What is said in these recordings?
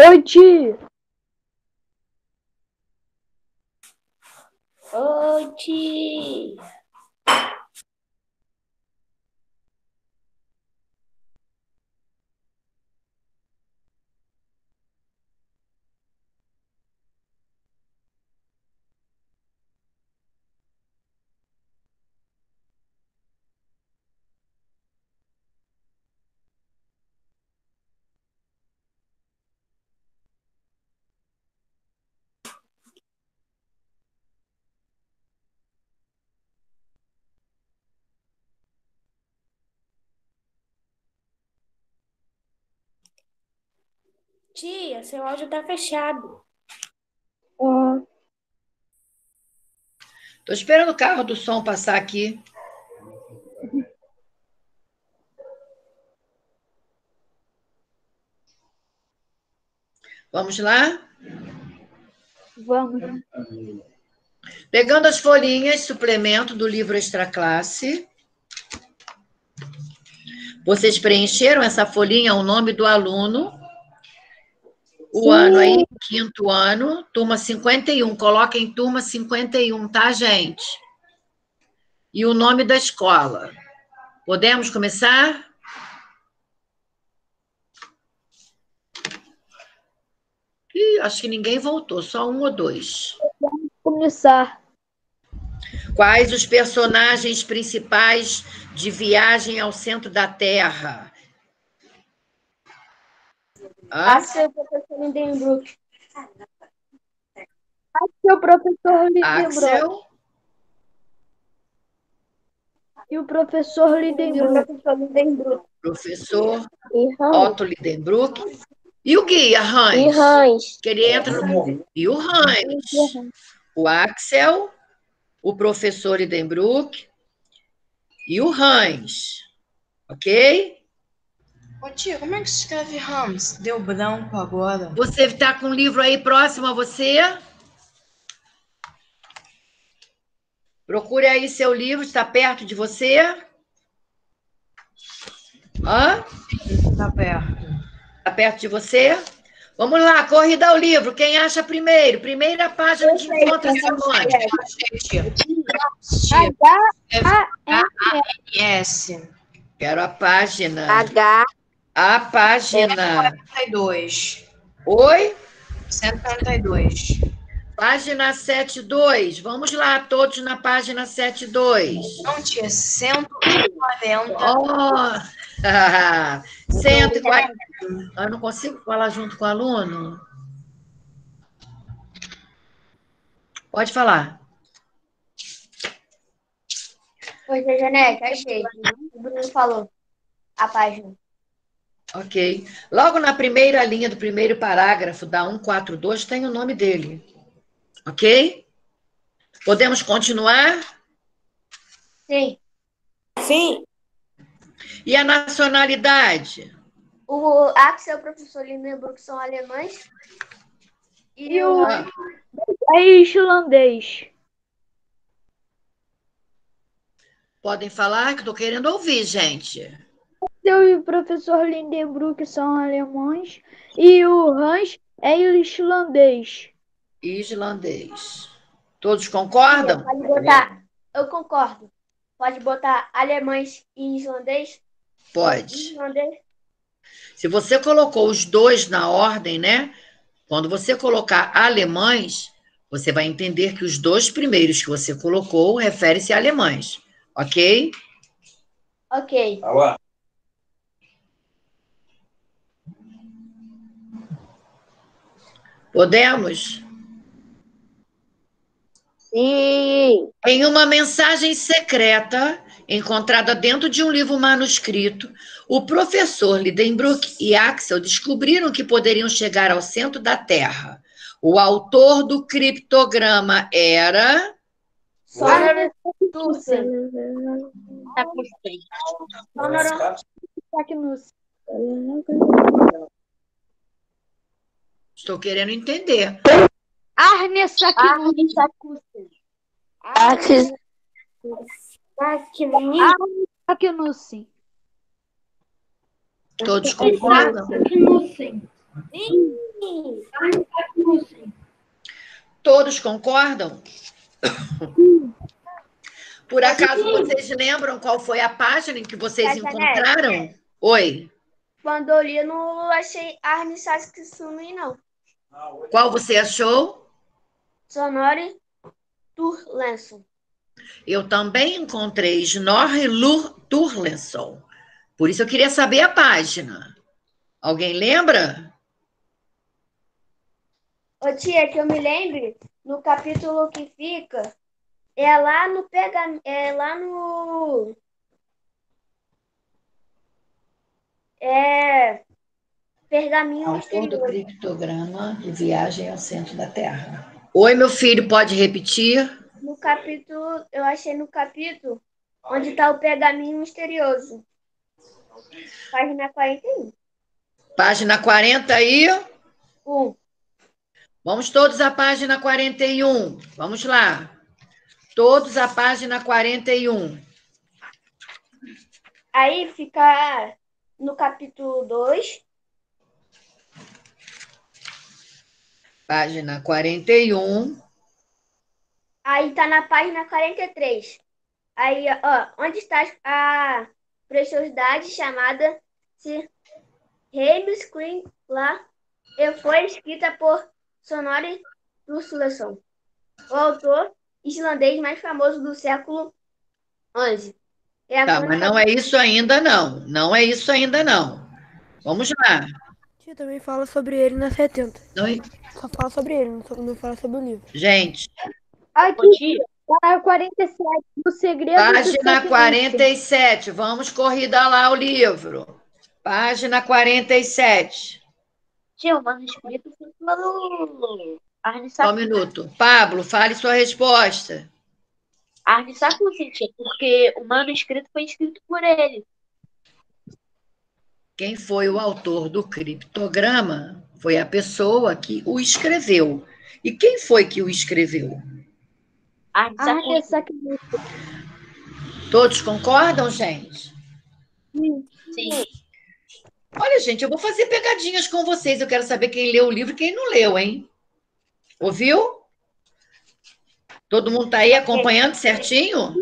Oi, tia. Oi, tia. Tia, seu áudio tá fechado. Ó, Tô esperando o carro do som passar aqui. Vamos lá? vamos. Pegando as folhinhas, suplemento do livro Extra Classe. Vocês preencheram essa folhinha, o nome do aluno. O ano aí, quinto ano, turma 51. Coloquem turma 51, tá, gente? E o nome da escola. Podemos começar? Ih, acho que ninguém voltou, só um ou dois. Começar. Quais os personagens principais de Viagem ao Centro da Terra? Axel, professor Lindenbrook. Seu professor Lindenbrock. Axel, E o professor E o professor Lindenbrook. professor Hans. Otto Lidenbrook. E o guia, E Hans? Hans. Que ele entra no... E o Hans. O Axel, o professor Lidenbrook e o Hans. Ok? Ô tia, como é que se escreve Rams? Deu branco agora. Você está com o livro aí próximo a você? Procure aí seu livro, está perto de você? Hã? Tá perto. Está perto de você? Vamos lá, corrida ao livro. Quem acha primeiro? Primeira página de encontro onde? Achei, tia. Tia, H, A, S. Quero a página. H. A página. 142. Oi? 142. Página 72. Vamos lá, todos na página 72. Não, tia, 140. Oh! 140. Eu não consigo falar junto com o aluno? Pode falar. Oi, Janete, achei. O Bruno falou. A página. Ok. Logo na primeira linha do primeiro parágrafo da 142 tem o nome dele. Ok? Podemos continuar? Sim. Sim. E a nacionalidade? O Axel e o professor Lindenbrook são alemães. E, E o o- Ah, é islandês. podem falar que estou querendo ouvir, gente. E o professor Lindenbrook são alemães. E o Hans é islandês. Islandês. Todos concordam? Pode botar. Eu concordo. Pode botar alemães e islandês? Pode. Islandês? Se você colocou os dois na ordem, né? Quando você colocar alemães, você vai entender que os dois primeiros que você colocou refere-se a alemães. Ok? Ok. Podemos? Sim. Em uma mensagem secreta encontrada dentro de um livro manuscrito, o professor Lidenbrook e Axel descobriram que poderiam chegar ao centro da Terra. O autor do criptograma era. Sonora Tussen. Estou querendo entender. Arne Saknus. Axis. Saknus. Todos concordam? Sim. Todos concordam? Por acaso vocês lembram qual foi a página em que vocês encontraram? Oi. Quando eu li, não achei Arne Saxony, não. Qual você achou? Sonore Turlenson. Eu também encontrei Snorri Lur Turleson. Por isso eu queria saber a página. Alguém lembra? Ô tia, que eu me lembre, no capítulo que fica, é lá no pega, é lá no é pergaminho Autor do criptograma de viagem ao centro da Terra. Oi, meu filho, pode repetir? No capítulo, eu achei no capítulo onde está o pergaminho misterioso. Página 41. Página 40 e. Um. Vamos todos à página 41. Vamos lá. Todos à página 41. Aí fica no capítulo 2, Página 41. aí tá na página 43. Aí, ó, onde está a preciosidade chamada se Queen lá e foi escrita por Sonore Turleson, o autor islandês mais famoso do século XI. É Tá, mas não é isso ainda, não. Não é isso ainda, não. Vamos lá. Tia também fala sobre ele na 70. Não- Só fala sobre ele, não, não fala sobre o livro. Gente, Aqui, tá 47, o segredo do página sacrifício. 47. Vamos corrida lá o livro. Página 47. Tio, o manuscrito pelo Arne Só um minuto. Pablo, fale sua resposta. Arne Sacco, tia, porque o manuscrito foi escrito por ele. Quem foi o autor do criptograma foi a pessoa que o escreveu. E quem foi que o escreveu? Ah, aqui. Todos concordam, gente? Sim. Olha, gente, eu vou fazer pegadinhas com vocês. Eu quero saber quem leu o livro e quem não leu, hein? Ouviu? Todo mundo tá aí acompanhando certinho?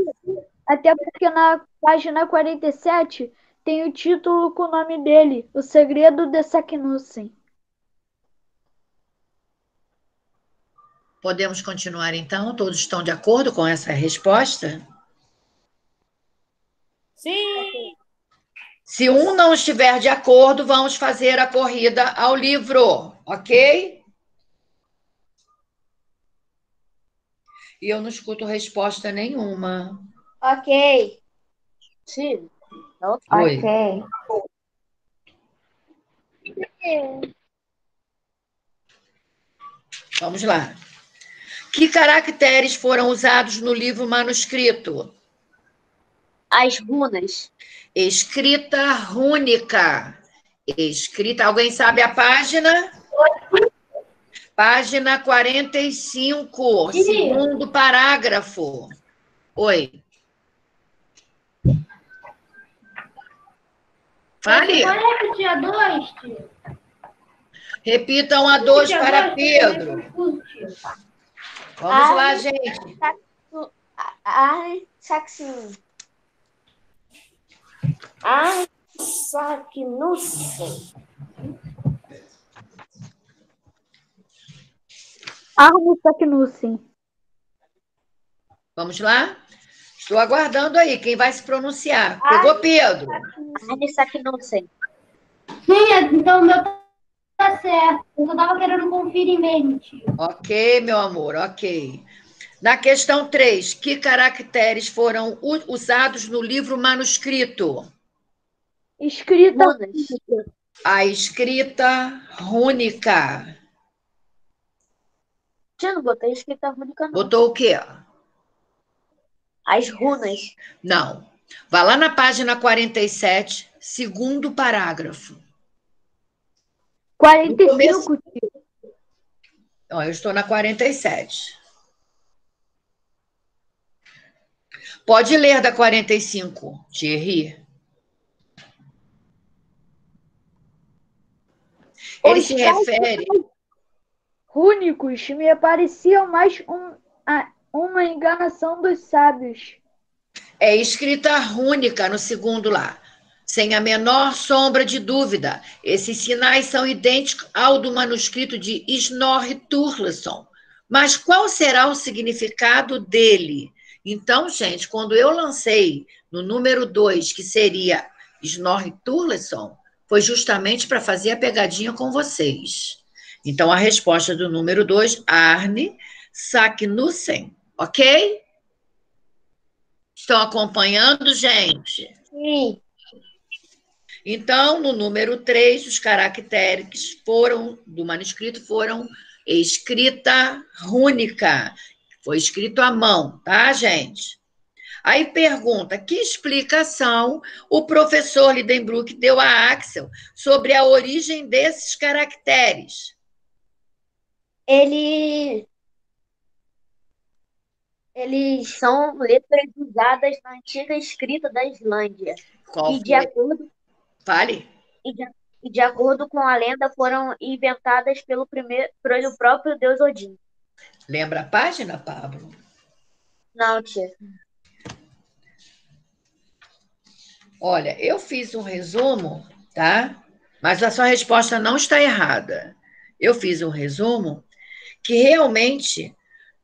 Até porque na página 47 tem o título com o nome dele, O Segredo de Saknussemm. Podemos continuar então? Todos estão de acordo com essa resposta? Sim. Se um não estiver de acordo, vamos fazer a corrida ao livro, ok? E eu não escuto resposta nenhuma. Ok. Sim. Oi. Vamos lá. Que caracteres foram usados no livro manuscrito? As runas. Escrita rúnica. Escrita. Alguém sabe a página? Página 45, segundo parágrafo. Oi. Fale. repetir a dois, tio? Repitam a dois para Pedro. Vamos lá, gente. Arne Saxony. Arne Sacnussen. Arno Saknussemm. Vamos lá? Estou aguardando aí. Quem vai se pronunciar? Pegou Pedro. Arne Sacnussen. Sim, então o meu tá certo. Eu só tava querendo conferir mesmo, tio. Ok, meu amor, ok. Na questão 3, que caracteres foram usados no livro manuscrito? Escrita. A escrita rúnica. Tia, não botei escrita rúnica, não. Botou o quê? As runas. Não. Vá lá na página 47, segundo parágrafo. 45, tio. Ó, eu estou na 47. Pode ler da 45, Thierry. Ele Os se refere. Rúnicos me pareciam mais um, a- uma enganação dos sábios. É escrita rúnica no segundo lá, sem a menor sombra de dúvida. Esses sinais são idênticos ao do manuscrito de Snorri Sturluson. Mas qual será o significado dele? Então, gente, quando eu lancei no número 2, que seria Snorri Sturluson, foi justamente para fazer a pegadinha com vocês. Então, a resposta do número 2, Arne Saknussen, ok? Estão acompanhando, gente? Sim. Então, no número 3, os caracteres foram do manuscrito foram escrita rúnica. Foi escrito à mão, tá, gente? Aí pergunta: que explicação o professor Lidenbrook deu a Axel sobre a origem desses caracteres? Ele. Eles. São letras usadas na antiga escrita da Islândia. Qual E de, foi? acordo, Fale. e, de, e de acordo com a lenda, foram inventadas pelo, primeiro, pelo próprio deus Odin. Lembra a página, Pablo? Não, tia. Olha, eu fiz um resumo, tá? Mas a sua resposta não está errada. Eu fiz um resumo que realmente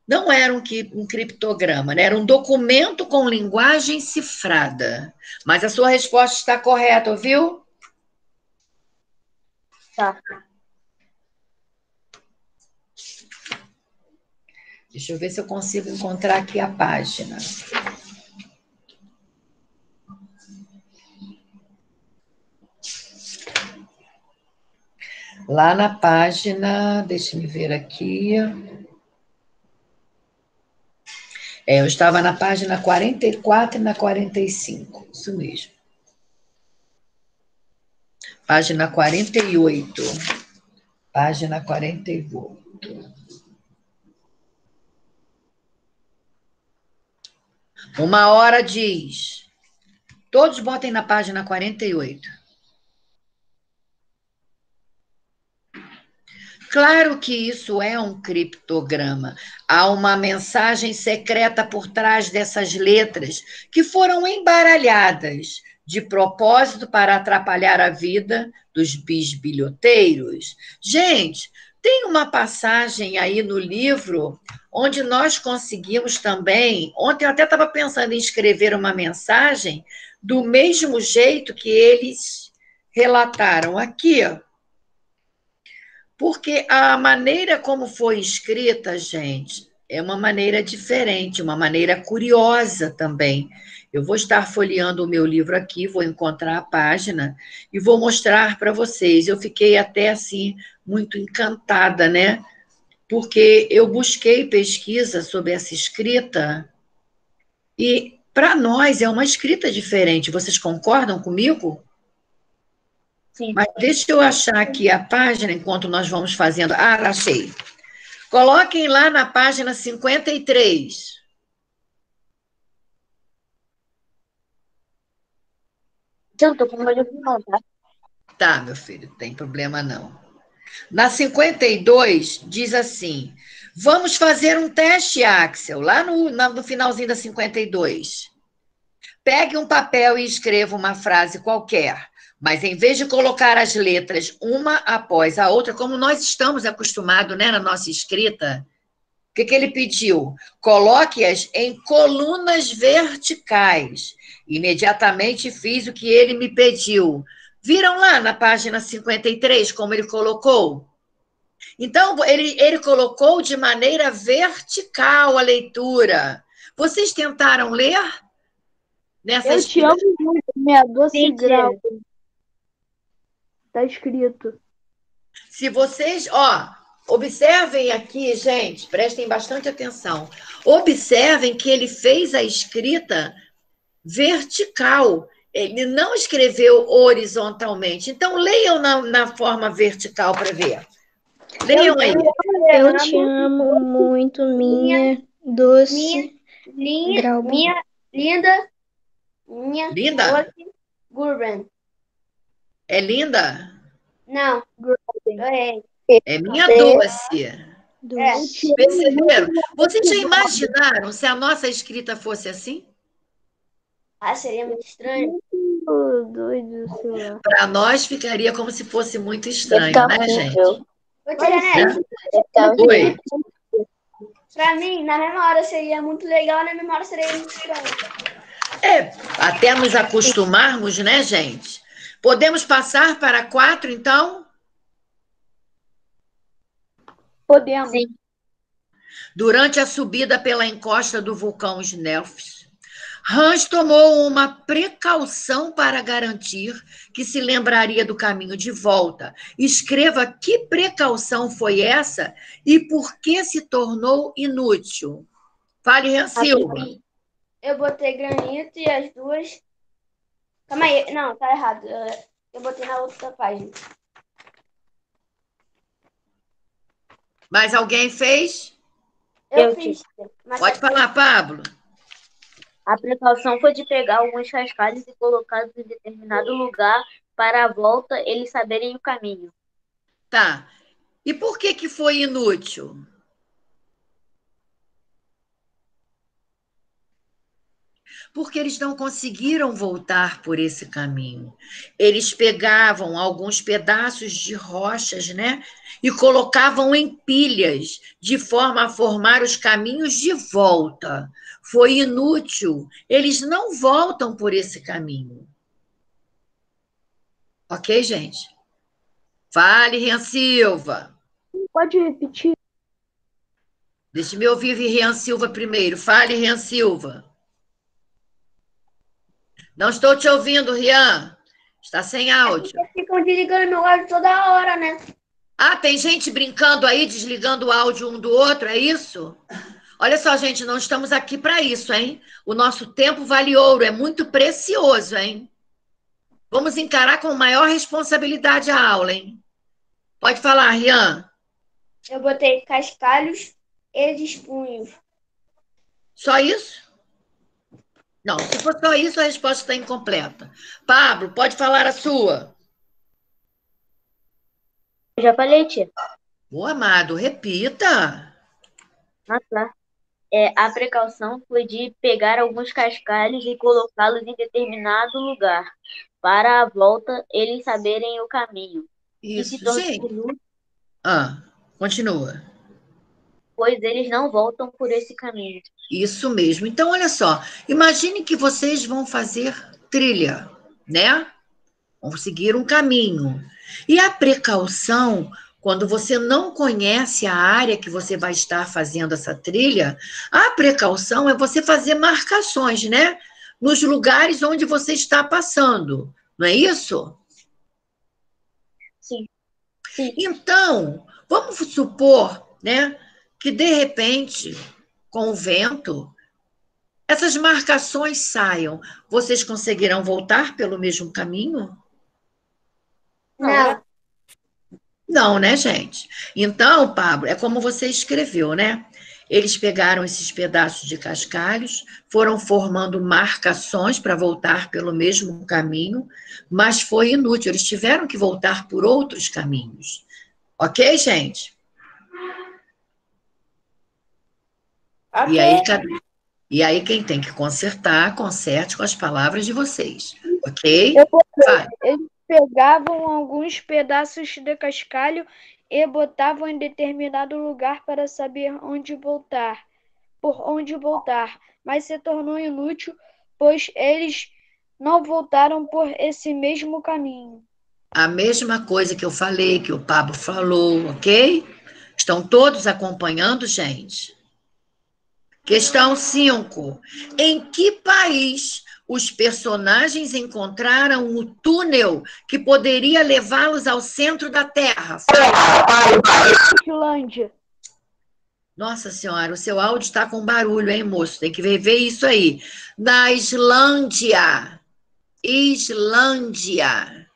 não era um, um criptograma, né? era um documento com linguagem cifrada. Mas a sua resposta está correta, ouviu? Tá. Deixa eu ver se eu consigo encontrar aqui a página. Lá na página, deixa me ver aqui. É, eu estava na página 44 e na 45, isso mesmo. Página 48. Página 48. Uma hora diz. Todos botem na página 48. Claro que isso é um criptograma. Há uma mensagem secreta por trás dessas letras que foram embaralhadas de propósito para atrapalhar a vida dos bisbilhoteiros. Gente, tem uma passagem aí no livro onde nós conseguimos também. Ontem eu até estava pensando em escrever uma mensagem do mesmo jeito que eles relataram aqui. ó. Porque a maneira como foi escrita, gente, é uma maneira diferente, uma maneira curiosa também. Eu vou estar folheando o meu livro aqui, vou encontrar a página e vou mostrar para vocês. Eu fiquei até assim muito encantada, né? Porque eu busquei pesquisa sobre essa escrita e para nós é uma escrita diferente. Vocês concordam comigo? Sim. Mas deixa eu achar aqui a página enquanto nós vamos fazendo. Ah, achei. Coloquem lá na página 53. Tia, não tô com o meu livro não, tá? Tá, meu filho, tem problema não. Na 52, diz assim: vamos fazer um teste, Axel, lá no, no finalzinho da 52. Pegue um papel e escreva uma frase qualquer, mas em vez de colocar as letras uma após a outra, como nós estamos acostumados né, na nossa escrita, o que, que ele pediu? Coloque-as em colunas verticais. Imediatamente fiz o que ele me pediu. Viram lá na página 53 como ele colocou? Então, ele, ele colocou de maneira vertical a leitura. Vocês tentaram ler? Nessa Eu te amo muito, minha doce grau. Tá escrito. Se vocês, ó, observem aqui, gente, prestem bastante atenção. Observem que ele fez a escrita vertical. Ele não escreveu horizontalmente. Então, leiam na, na forma vertical para ver. Leiam aí. Eu te amo muito, minha doce Minha, minha linda, minha Linda? doce Gurben. É linda? Não. É, É minha doce. é. Perceberam? Vocês já imaginaram se a nossa escrita fosse assim? Ah, seria muito estranho. Doido do celular. Para nós ficaria como se fosse muito estranho, né, gente? Fica Oi. pra mim, na mesma hora seria muito legal, na mesma hora seria muito estranho. É, até nos acostumarmos, né, gente? Podemos passar para quatro, então? Podemos. Sim. Durante a subida pela encosta do vulcão Snelfs, Hans tomou uma precaução para garantir que se lembraria do caminho de volta. Escreva que precaução foi essa e por que se tornou inútil. Fale, Silva. Eu botei granito e as duas. Calma aí. Não, tá errado. Eu- botei na outra página. Mais alguém fez? Eu, Eu fiz. Mas Pode falar, Pablo. A precaução foi de pegar alguns cascalhos e colocá-los em determinado lugar para a volta eles saberem o caminho. Tá. E por que que foi inútil? Porque eles não conseguiram voltar por esse caminho. Eles pegavam alguns pedaços de rochas, né? E colocavam em pilhas, de forma a formar os caminhos de volta. Foi inútil. Eles não voltam por esse caminho. Ok, gente? Fale, Rian Silva. Pode repetir? Deixa eu ouvir Rian Silva primeiro. Fale, Rian Silva. Não estou te ouvindo, Rian. Está sem áudio. Eles ficam desligando meu áudio toda hora, né? Ah, tem gente brincando aí, desligando o áudio um do outro, é isso? Olha só, gente, não estamos aqui para isso, hein? O nosso tempo vale ouro, é muito precioso, hein? Vamos encarar com maior responsabilidade a aula, hein? Pode falar, Rian. Eu botei cascalhos e despunhos. Só isso? Não, se for só isso, a resposta está incompleta. Pablo, pode falar a sua. Eu já falei, tia. Ô, amado, repita. Ah, tá. É, a precaução foi de pegar alguns cascalhos e colocá-los em determinado lugar, para a volta eles saberem o caminho. E Isso, gente. Ah, continua. Pois eles não voltam por esse caminho. Isso mesmo. Então, olha só. Imagine que vocês vão fazer trilha, né? Vão seguir um caminho. E a precaução, quando você não conhece a área que você vai estar fazendo essa trilha, a precaução é você fazer marcações, né? Nos lugares onde você está passando. Não é isso? Sim. Sim. Então, vamos supor, né, que de repente, com o vento, essas marcações saiam. Vocês conseguirão voltar pelo mesmo caminho? Não. Não, né, gente? Então, Pablo, é como você escreveu, né? Eles pegaram esses pedaços de cascalhos, foram formando marcações para voltar pelo mesmo caminho, mas foi inútil, eles tiveram que voltar por outros caminhos. Ok, gente? E aí, e aí, quem tem que consertar, conserte com as palavras de vocês. Ok? Vai. Eles pegavam alguns pedaços de cascalho e botavam em determinado lugar para saber onde voltar, por onde voltar, mas se tornou inútil, pois eles não voltaram por esse mesmo caminho. A mesma coisa que eu falei, que o Pablo falou, ok? Estão todos acompanhando, gente? Questão 5. Em que país os personagens encontraram o túnel que poderia levá-los ao centro da Terra? Islândia. Nossa Senhora, o seu áudio está com barulho, hein, moço? Tem que ver, ver isso aí. Na Islândia. Islândia.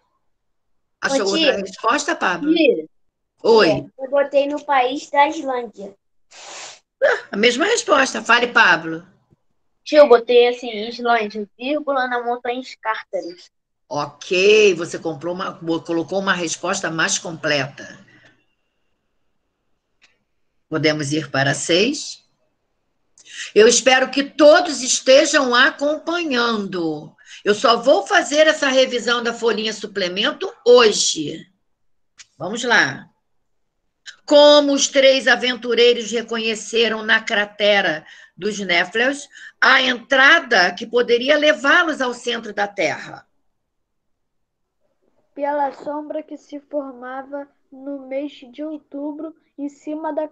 Achou Ô, outra resposta, Pablo? Tia, Oi. Eu botei no país da Islândia. A mesma resposta. Fale, Pablo. eu botei assim, Islândia, vírgula, na montanha Escártaros. Ok, você comprou uma, colocou uma resposta mais completa. Podemos ir para seis? Eu espero que todos estejam acompanhando. Eu só vou fazer essa revisão da folhinha suplemento hoje. Vamos lá. Como os três aventureiros reconheceram na cratera dos Néfleos a entrada que poderia levá-los ao centro da Terra? Pela sombra que se formava no mês de outubro em cima da,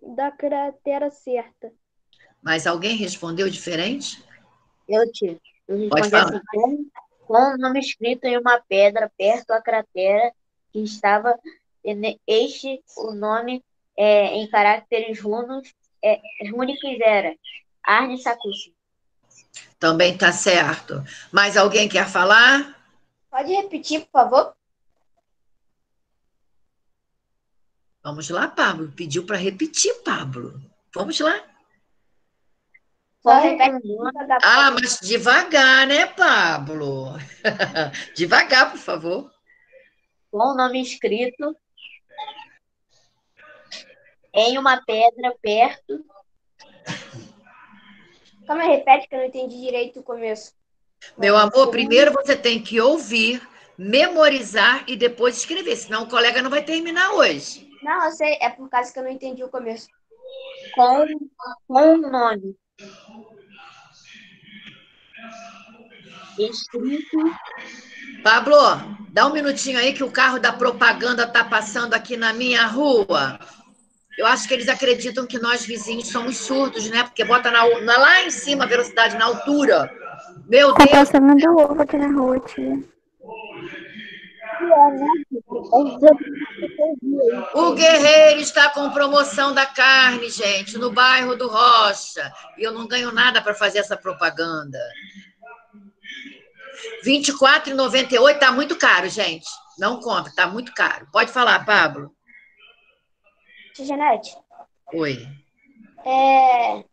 da cratera certa. Mas alguém respondeu diferente? Eu. Eu Pode respondi falar. assim, com, o nome escrito em uma pedra perto da cratera que estava este o nome é, em caracteres runos é, rúnicos era Arne Sakushi. Também está certo. Mas alguém quer falar? Pode repetir, por favor? Vamos lá, Pablo. Pediu para repetir, Pablo. Vamos lá. Ah, mas devagar, né, Pablo? devagar, por favor. com o nome escrito em uma pedra perto Calma repete que eu não entendi direito o começo. Meu amor, primeiro você tem que ouvir, memorizar e depois escrever, senão o colega não vai terminar hoje. Não, eu sei, é por causa que eu não entendi o começo. com, com o nome escrito Pablo, dá um minutinho aí que o carro da propaganda tá passando aqui na minha rua. Eu acho que eles acreditam que nós vizinhos somos surdos, né? Porque bota na, na- lá em cima a velocidade, na altura. Meu Tá Deus, passando do ovo aqui na rua, tia. o Guerreiro está com promoção da carne, gente, no bairro do Rocha. E eu não ganho nada para fazer essa propaganda. R$ 24,98 tá muito caro, gente. Não compra, tá muito caro. Pode falar, Pablo. Janete, Oi. é,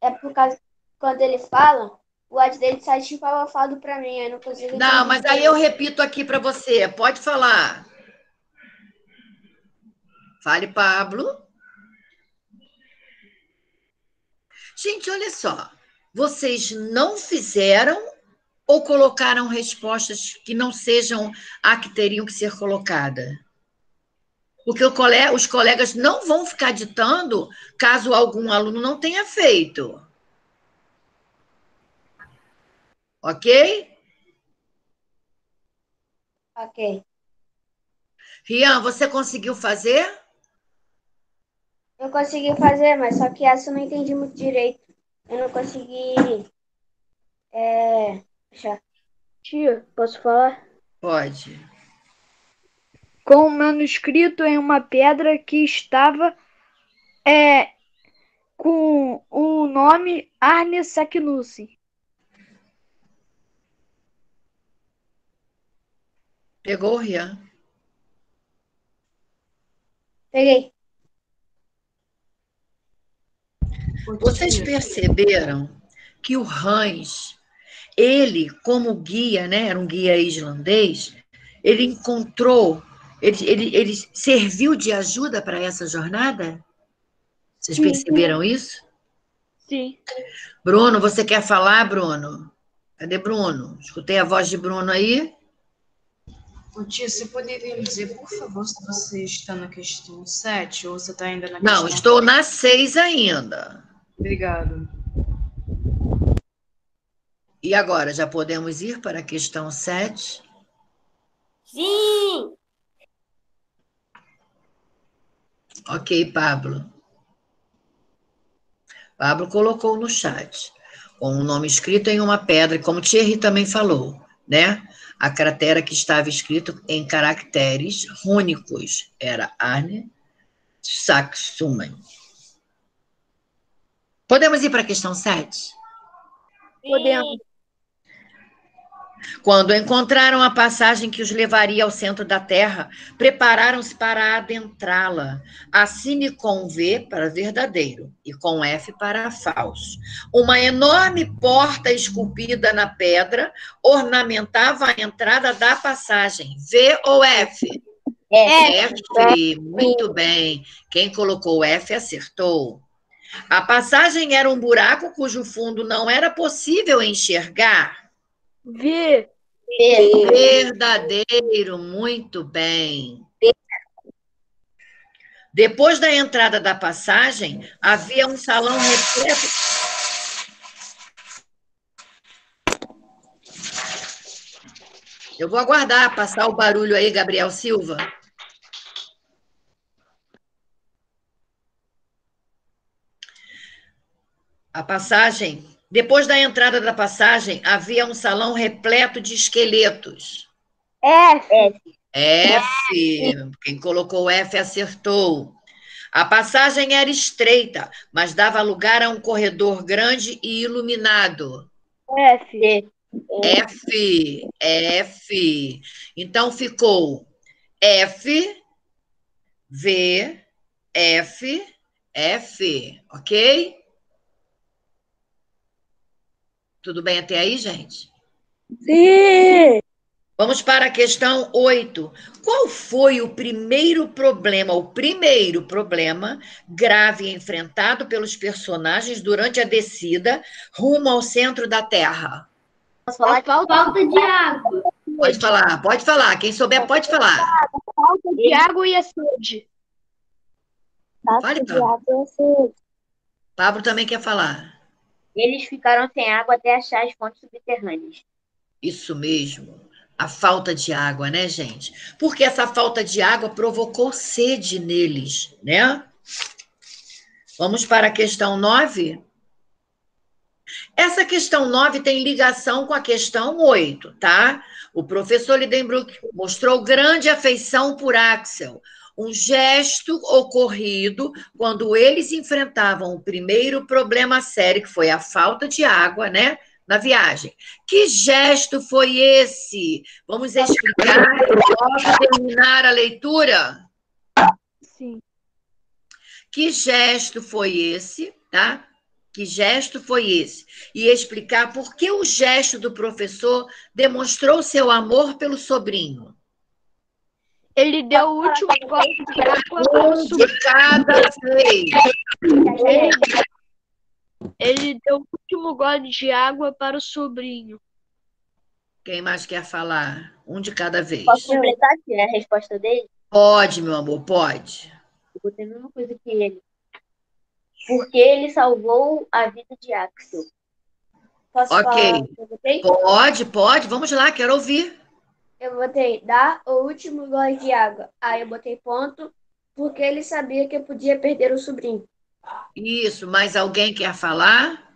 é por causa que quando ele fala, o áudio dele sai tipo abafado pra mim, eu não consigo Não, mas aí eu repito aqui para você. Pode falar. Fale, Pablo. Gente, olha só. Vocês não fizeram ou colocaram respostas que não sejam a que teriam que ser colocada? Porque os colegas não vão ficar ditando caso algum aluno não tenha feito. Ok? Ok. Rian, você conseguiu fazer? Eu consegui fazer, mas só que essa eu não entendi muito direito. Eu não consegui. É. Tia, posso falar? Pode. Com o manuscrito em uma pedra que estava é, com o nome Arne Saknussemm. Pegou, Rian? Peguei. Vocês perceberam que o Hans, ele, como guia, né, era um guia islandês, ele encontrou, ele, ele, ele serviu de ajuda para essa jornada? Vocês Sim. perceberam isso? Sim. Bruno, você quer falar, Bruno? Cadê Bruno? Escutei a voz de Bruno aí. Ô, tia, você poderia me dizer, por favor, se você está na questão 7 ou você está ainda na Não, questão... estou na seis ainda. Obrigada. E agora, já podemos ir para a questão 7? Sim! Ok, Pablo. Pablo colocou no chat, com o nome escrito em uma pedra, como Thierry também falou, né? A cratera que estava escrito em caracteres rúnicos era Arne Saxumen. Podemos ir para a questão 7? Podemos. Quando encontraram a passagem que os levaria ao centro da Terra, prepararam-se para adentrá-la. Assine com V para verdadeiro e com F para falso. Uma enorme porta esculpida na pedra ornamentava a entrada da passagem. V ou F? F. F. Muito bem. Quem colocou F acertou. A passagem era um buraco cujo fundo não era possível enxergar. V. Verdadeiro, muito bem. Depois da entrada da passagem, havia um salão repleto. Eu vou aguardar passar o barulho aí, Gabriel Silva. A passagem. Depois da entrada da passagem, havia um salão repleto de esqueletos. F. F. Quem colocou F acertou. A passagem era estreita, mas dava lugar a um corredor grande e iluminado. F. F. F. Então ficou F, V, F, F. Ok? Tudo bem até aí, gente? Sim. Vamos para a questão 8. Qual foi o primeiro problema, o primeiro problema grave enfrentado pelos personagens durante a descida rumo ao centro da Terra? Posso falar? Falta de água. Pode falar, pode falar. Quem souber, pode falar. Falta de água e a sede. Fale, Pablo. Pablo também quer falar. Eles ficaram sem água até achar as fontes subterrâneas. Isso mesmo. A falta de água, né, gente? Porque essa falta de água provocou sede neles, né? Vamos para a questão 9. Essa questão 9 tem ligação com a questão 8, tá? O professor Lidenbrook mostrou grande afeição por Axel, um gesto ocorrido quando eles enfrentavam o primeiro problema sério, que foi a falta de água, né? Na viagem. Que gesto foi esse? Vamos explicar. Posso terminar a leitura? Sim. Que gesto foi esse, tá? Que gesto foi esse? E explicar por que o gesto do professor demonstrou seu amor pelo sobrinho. Ele deu o último gole de água para o Um de cada vez. Ele, ele deu o último gole de água para o sobrinho. Quem mais quer falar? Um de cada vez. Posso completar aqui né, a resposta dele? Pode, meu amor, pode. Eu botei a mesma coisa que ele. Porque ele salvou a vida de Axel. Posso Ok. Pode, pode. Vamos lá, quero ouvir. Eu botei dar o último gole de água. Aí eu botei ponto, porque ele sabia que eu podia perder o sobrinho. Isso, mais alguém quer falar?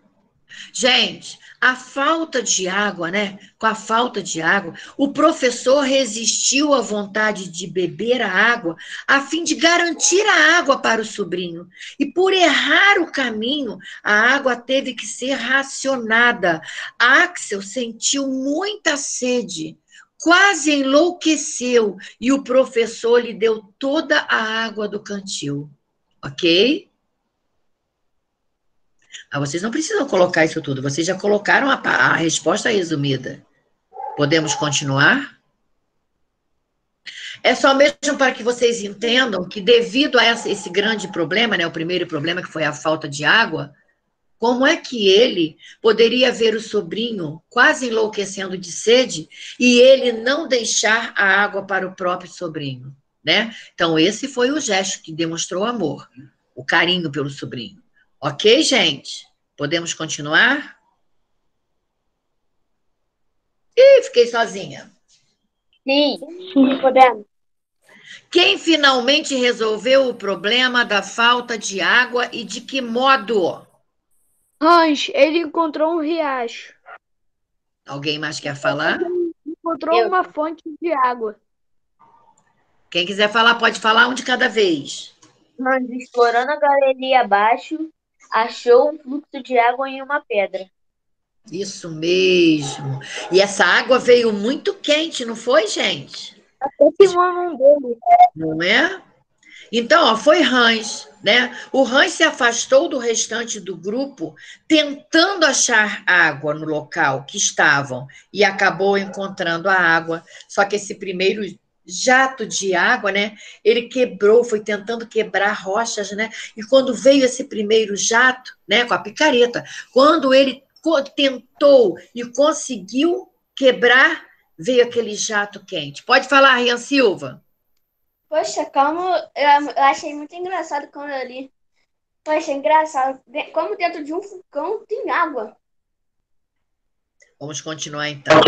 Gente, a falta de água, né? Com a falta de água, o professor resistiu à vontade de beber a água a fim de garantir a água para o sobrinho. E por errar o caminho, a água teve que ser racionada. Axel sentiu muita sede, quase enlouqueceu e o professor lhe deu toda a água do cantil. Ok? Ah, vocês não precisam colocar isso tudo, vocês já colocaram a, a resposta resumida. Podemos continuar? É só mesmo para que vocês entendam que, devido a essa- esse grande problema, né, o primeiro problema, que foi a falta de água, como é que ele poderia ver o sobrinho quase enlouquecendo de sede e ele não deixar a água para o próprio sobrinho, né? Então, esse foi o gesto que demonstrou amor, o carinho pelo sobrinho. Ok, gente? Podemos continuar? Ih, fiquei sozinha. Sim. Podemos. Quem finalmente resolveu o problema da falta de água e de que modo? Hans, ele encontrou um riacho. Alguém mais quer falar? Encontrou Eu. uma fonte de água. Quem quiser falar, pode falar um de cada vez. Hans, explorando a galeria abaixo, achou um fluxo de água em uma pedra. Isso mesmo. E essa água veio muito quente, não foi, gente? Simão dele. Não é? Então, ó, foi Hans, né? O Hans se afastou do restante do grupo, tentando achar água no local que estavam e acabou encontrando a água. Só que esse primeiro jato de água, né? Ele quebrou, foi tentando quebrar rochas, né? E quando veio esse primeiro jato, né, com a picareta, quando ele tentou e conseguiu quebrar, veio aquele jato quente. Pode falar, Rian Silva. Poxa, como eu, eu achei muito engraçado quando eu li. Poxa, engraçado. De- Como dentro de um vulcão tem água. Vamos continuar então.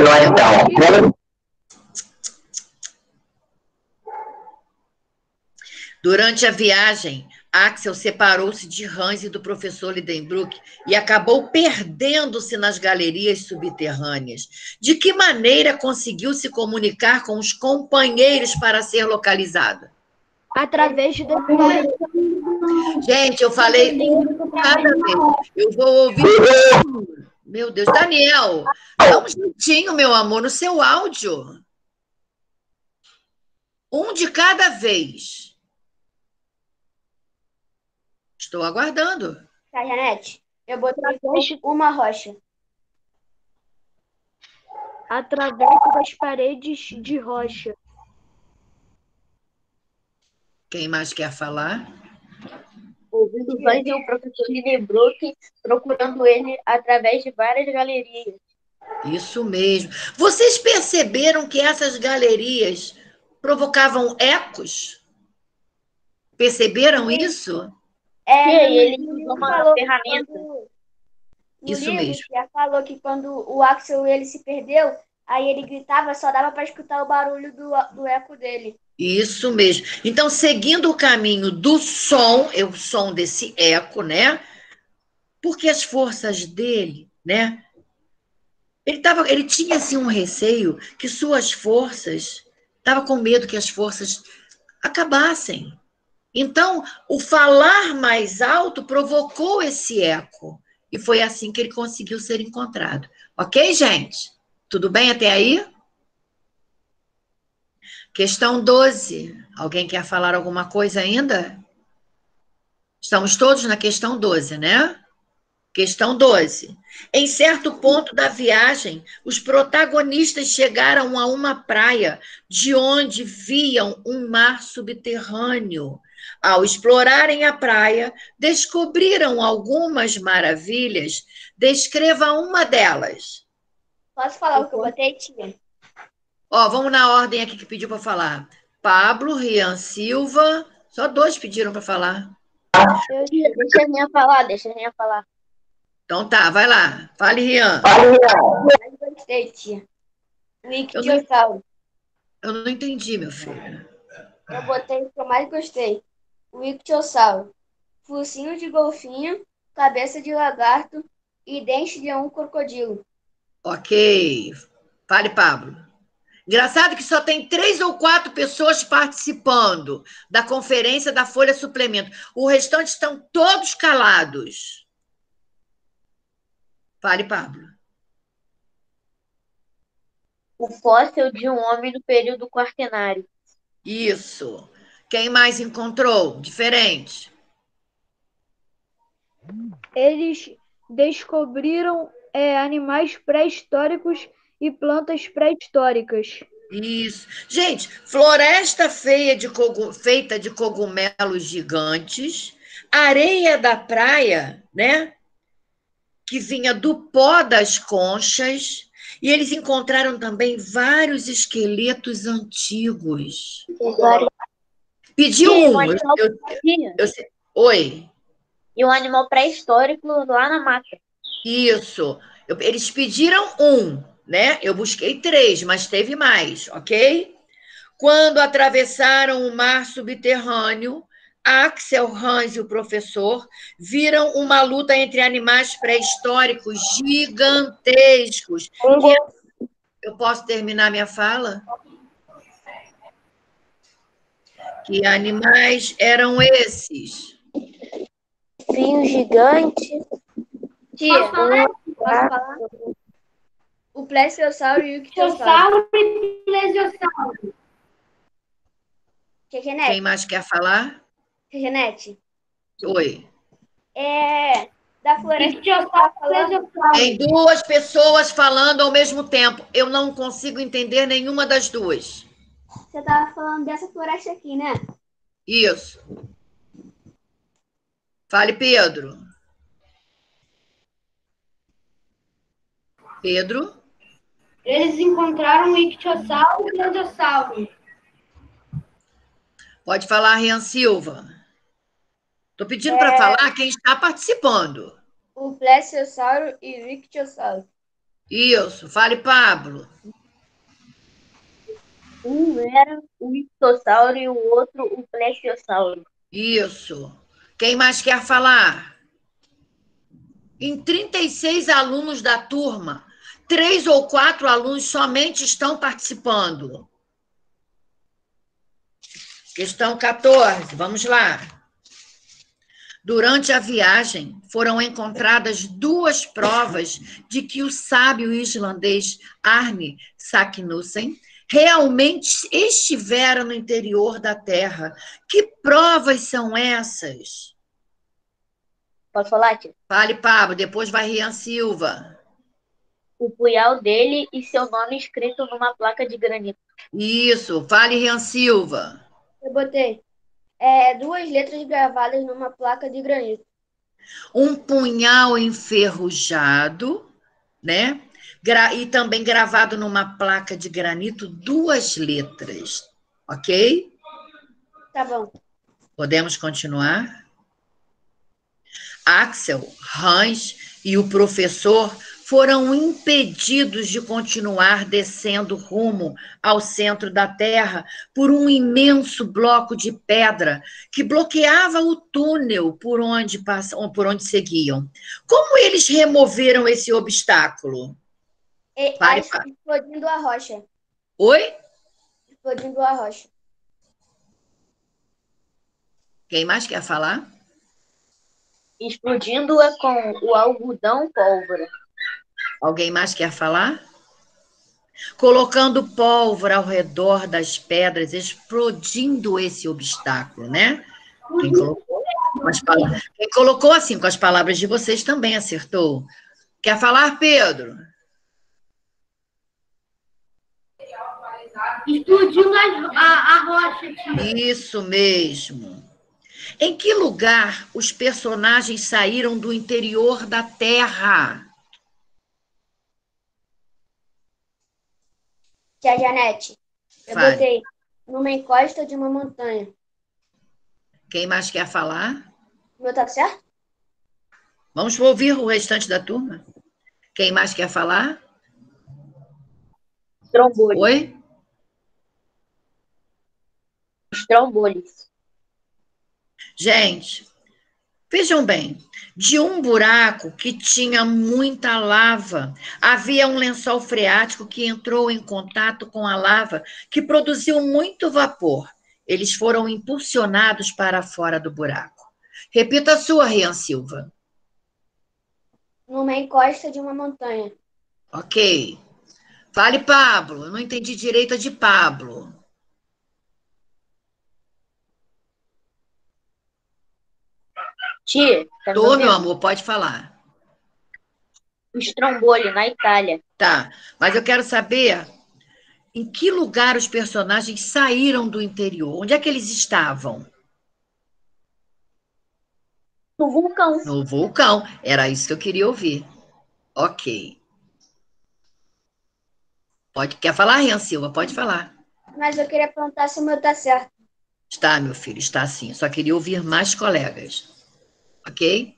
Durante a viagem, Axel separou-se de Hans e do professor Lidenbrook e acabou perdendo-se nas galerias subterrâneas. De que maneira conseguiu se comunicar com os companheiros para ser localizado? Através da Gente, eu falei um cada vez. Eu vou ouvir. Meu Deus, Daniel, dá um jeitinho, meu amor, no seu áudio. Um de cada vez. Estou aguardando. Tá, Janete? Eu botei uma rocha. através das paredes de rocha. Quem mais quer falar? Ouvindo Hans e o professor Lidenbrook procurando ele através de várias galerias. Isso mesmo. Vocês perceberam que essas galerias provocavam ecos? Perceberam isso? É, no ele usou uma ferramenta. quando- Isso livro, mesmo. já falou que quando o Axel ele se perdeu, aí ele gritava, só dava para escutar o barulho do, do eco dele. Isso mesmo. Então, seguindo o caminho do som, é o som desse eco, né? Porque as forças dele, né? Ele, tava, ele tinha assim um receio que suas forças, estava com medo que as forças acabassem. Então, o falar mais alto provocou esse eco. E foi assim que ele conseguiu ser encontrado. Ok, gente? Tudo bem até aí? Questão 12. Alguém quer falar alguma coisa ainda? Estamos todos na questão 12, né? Questão 12. Em certo ponto da viagem, os protagonistas chegaram a uma praia de onde viam um mar subterrâneo. Ao explorarem a praia, descobriram algumas maravilhas. Descreva uma delas. Posso falar o que eu botei, tia? Ó, vamos na ordem aqui que pediu para falar. Pablo, Rian Silva. Só dois pediram para falar. Deixa a minha falar, deixa a minha falar. Então tá, vai lá. Fale, Rian. Eu gostei, tia. Eu não entendi, meu filho. Eu botei o que eu mais gostei. O ictiossauro. Focinho de golfinho, cabeça de lagarto e dente de um crocodilo. Ok. Fale, Pablo. Engraçado que só tem três ou quatro pessoas participando da conferência da Folha Suplemento. O restante estão todos calados. Fale, Pablo. O fóssil de um homem do período quaternário. Isso. Quem mais encontrou? Diferente. Eles descobriram é, animais pré-históricos e plantas pré-históricas. Isso. Gente, floresta feia de feita de cogumelos gigantes, areia da praia, né? Que vinha do pó das conchas, e eles encontraram também vários esqueletos antigos. Pediu Sim, um. eu- eu- eu Oi. E um animal pré-histórico lá na mata. Isso. Eles pediram um, né? Eu busquei três, mas teve mais, ok? Quando atravessaram o mar subterrâneo, Axel, Hans e o professor viram uma luta entre animais pré-históricos gigantescos. Eu posso terminar minha fala? Que animais eram esses? Fio gigante. Tia, posso falar? O plesiosauro e o. Ictiosauro e plesiosauro. Que Quem mais quer falar? Renete? Oi. É. Da floresta. Tem duas pessoas falando ao mesmo tempo. Eu não consigo entender nenhuma das duas. Você tava falando dessa floresta aqui, né? Isso. Fale, Pedro. Pedro? Eles encontraram o ictiosauro e plesiosauro. Pode falar, Rian Silva. Estou pedindo para falar quem está participando. O plesiosauro e o ictiosauro. Isso. Fale, Pablo. Um era o ictossauro e o outro o plesiosauro. Isso. Quem mais quer falar? Em 36 alunos da turma, três ou quatro alunos somente estão participando. Questão 14, vamos lá. Durante a viagem, foram encontradas duas provas de que o sábio islandês Arne Saknussemm realmente estivera no interior da Terra. Que provas são essas? Posso falar, tia? Fale, Pablo, depois vai Rian Silva. O punhal dele e seu nome escrito numa placa de granito. Isso, fale, Rian Silva. Eu botei. É, duas letras gravadas numa placa de granito. Um punhal enferrujado, né? E também gravado numa placa de granito, duas letras, ok? Tá bom. Podemos continuar? Axel, Hans e o professor foram impedidos de continuar descendo rumo ao centro da Terra por um imenso bloco de pedra que bloqueava o túnel por onde, passam, por onde seguiam. Como eles removeram esse obstáculo? E, Vai, acho vai. explodindo a rocha. Oi? Explodindo a rocha. Quem mais quer falar? Explodindo-a com o algodão pólvora. Alguém mais quer falar? Colocando pólvora ao redor das pedras, explodindo esse obstáculo, né? Quem colocou, com as pala- Quem colocou assim, com as palavras de vocês, também acertou. Quer falar, Pedro? Explodindo a, a, a rocha, tia. Isso mesmo. Em que lugar os personagens saíram do interior da Terra? Tia Janete. Eu Fale. botei numa encosta de uma montanha. Quem mais quer falar? Meu tá certo? Vamos ouvir o restante da turma. Quem mais quer falar? Trombolhos. Oi? Os trombolhos. Gente, vejam bem, de um buraco que tinha muita lava, havia um lençol freático que entrou em contato com a lava, que produziu muito vapor. Eles foram impulsionados para fora do buraco. Repita a sua, Rian Silva. Numa encosta de uma montanha. Ok. Fale, Pablo. Eu não entendi direito a de Pablo. Tia, tá Tô, meu amor, pode falar. Os trombolhos, na Itália. Tá, mas eu quero saber em que lugar os personagens saíram do interior. Onde é que eles estavam? No vulcão. No vulcão. Era isso que eu queria ouvir. Ok. Pode, quer falar, Rian Silva? Pode falar. Mas eu queria perguntar se o meu tá certo. Está, meu filho, está sim. Só queria ouvir mais colegas. Ok?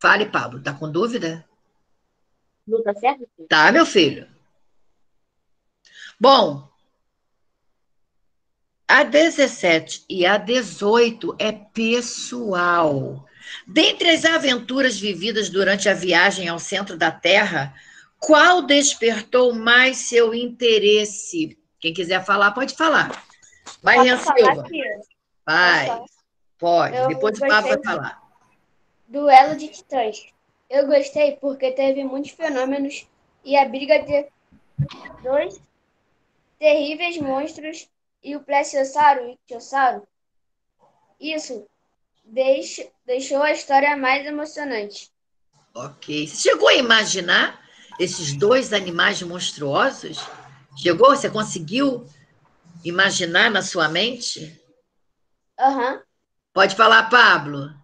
Fale, Pablo. Tá com dúvida? Não tá certo? tia? Tá, meu filho. Bom, a 17 e a 18 é pessoal. Dentre as aventuras vividas durante a viagem ao centro da Terra, qual despertou mais seu interesse? Quem quiser falar, pode falar. Vai, Rian Silva. Vai. Pode. Eu Depois o Pablo vai falar. Duelo de Titãs. Eu gostei porque teve muitos fenômenos e a briga de dois terríveis monstros e o plesiosauro e o ichthyosauro. Isso deixa, deixou a história mais emocionante. Ok. Você chegou a imaginar esses dois animais monstruosos? Chegou? Você conseguiu imaginar na sua mente? Aham. Pode falar, Pablo.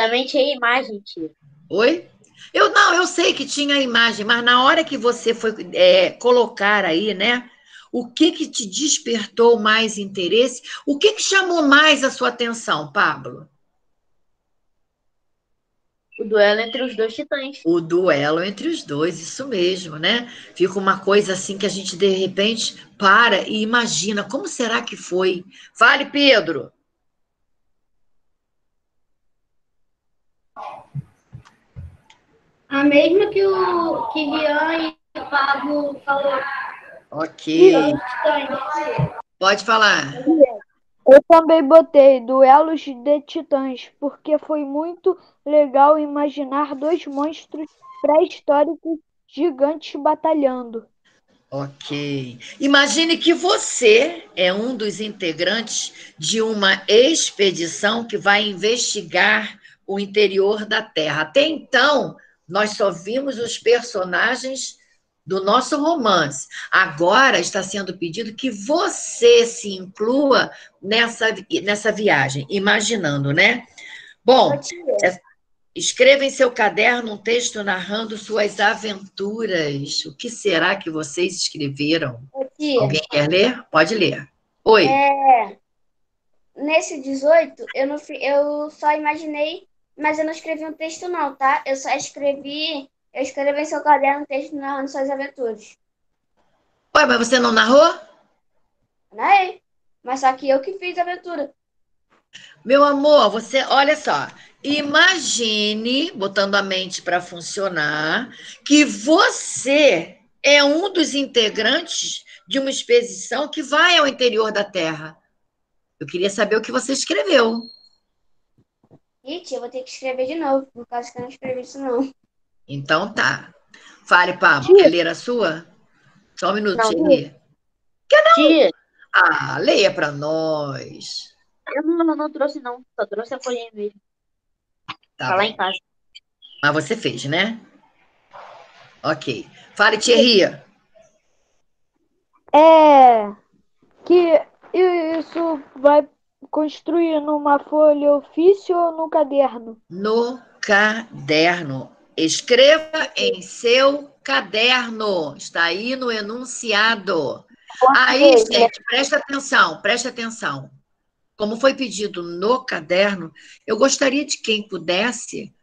Também tinha imagem, tia. Oi? Eu não, eu sei que tinha imagem, mas na hora que você foi é, colocar aí, né? O que que te despertou mais interesse? O que que chamou mais a sua atenção, Pablo? O duelo entre os dois titãs. O duelo entre os dois, isso mesmo, né? Fica uma coisa assim que a gente de repente para e imagina como será que foi. Fale, Pedro. A mesma que o que Rian e o Pablo falou. Ok. Pode falar. Eu também botei Duelos de Titãs, porque foi muito legal imaginar dois monstros pré-históricos gigantes batalhando. Ok. Imagine que você é um dos integrantes de uma expedição que vai investigar o interior da Terra. Até então, nós só vimos os personagens do nosso romance. Agora está sendo pedido que você se inclua nessa, nessa viagem, imaginando, né? Bom, é, escreva em seu caderno um texto narrando suas aventuras. O que será que vocês escreveram? Alguém quer ler? Pode ler. Oi. é, nesse 18, eu, não, eu só imaginei, mas eu não escrevi um texto não, tá? Eu só escrevi, eu escrevi em seu caderno um texto narrando suas aventuras. Ué, mas você não narrou? Né? Mas só que eu que fiz a aventura. Meu amor, você, olha só, imagine, botando a mente para funcionar, que você é um dos integrantes de uma expedição que vai ao interior da Terra. Eu queria saber o que você escreveu. Ih, tia, eu vou ter que escrever de novo, por causa que eu não escrevi isso não. Então tá. Fale, Pablo, quer ler a sua? Só um minuto, Não. Thierry. Tia, Ah, leia para nós. eu não, não trouxe, não. Só trouxe a folhinha mesmo. Tá Tá lá em casa. Mas você fez, né? Ok. Fale, Thierry. É que isso vai construir numa folha ofício ou no caderno? no caderno. Escreva em seu caderno. Está aí no enunciado. Aí, gente, presta atenção, presta atenção. Como foi pedido no caderno, eu gostaria de quem pudesse,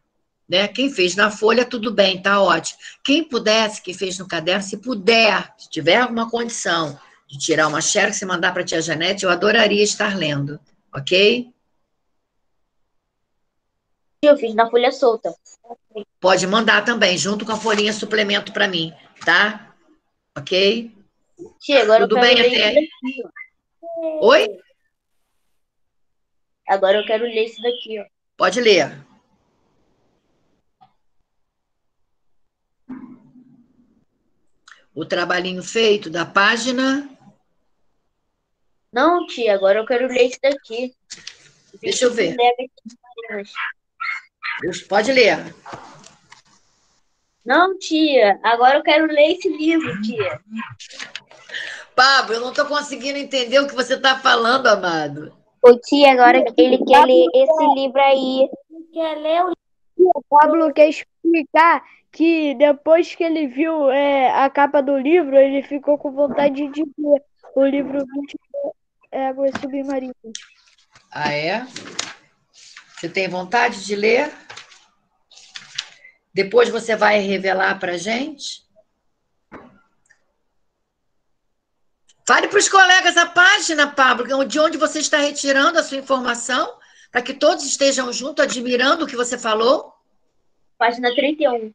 né? Quem fez na folha, tudo bem, tá ótimo. Quem pudesse, quem fez no caderno, se puder, se tiver alguma condição de tirar uma xerox e mandar para a tia Janete, eu adoraria estar lendo, ok? Eu fiz na folha solta. Pode mandar também, junto com a folhinha suplemento para mim, tá? Ok? Tia, agora Tudo eu quero bem ler até aí? Oi? Agora eu quero ler isso daqui, ó. Pode ler. O trabalhinho feito da página. Não, tia, agora eu quero ler isso daqui. Deixa eu ver. Pode ler. Não, tia, agora eu quero ler esse livro, tia. Pablo, eu não estou conseguindo entender o que você está falando, amado. Ô tia, agora ele quer ler esse livro aí. Quer ler o O Pablo quer explicar que depois que ele viu é, a capa do livro, ele ficou com vontade de ler o livro 20 Águas Submarinas. Ah, é? Você tem vontade de ler? Depois você vai revelar para gente? Fale para os colegas a página, Pablo, de onde você está retirando a sua informação, para que todos estejam juntos admirando o que você falou. Página 31.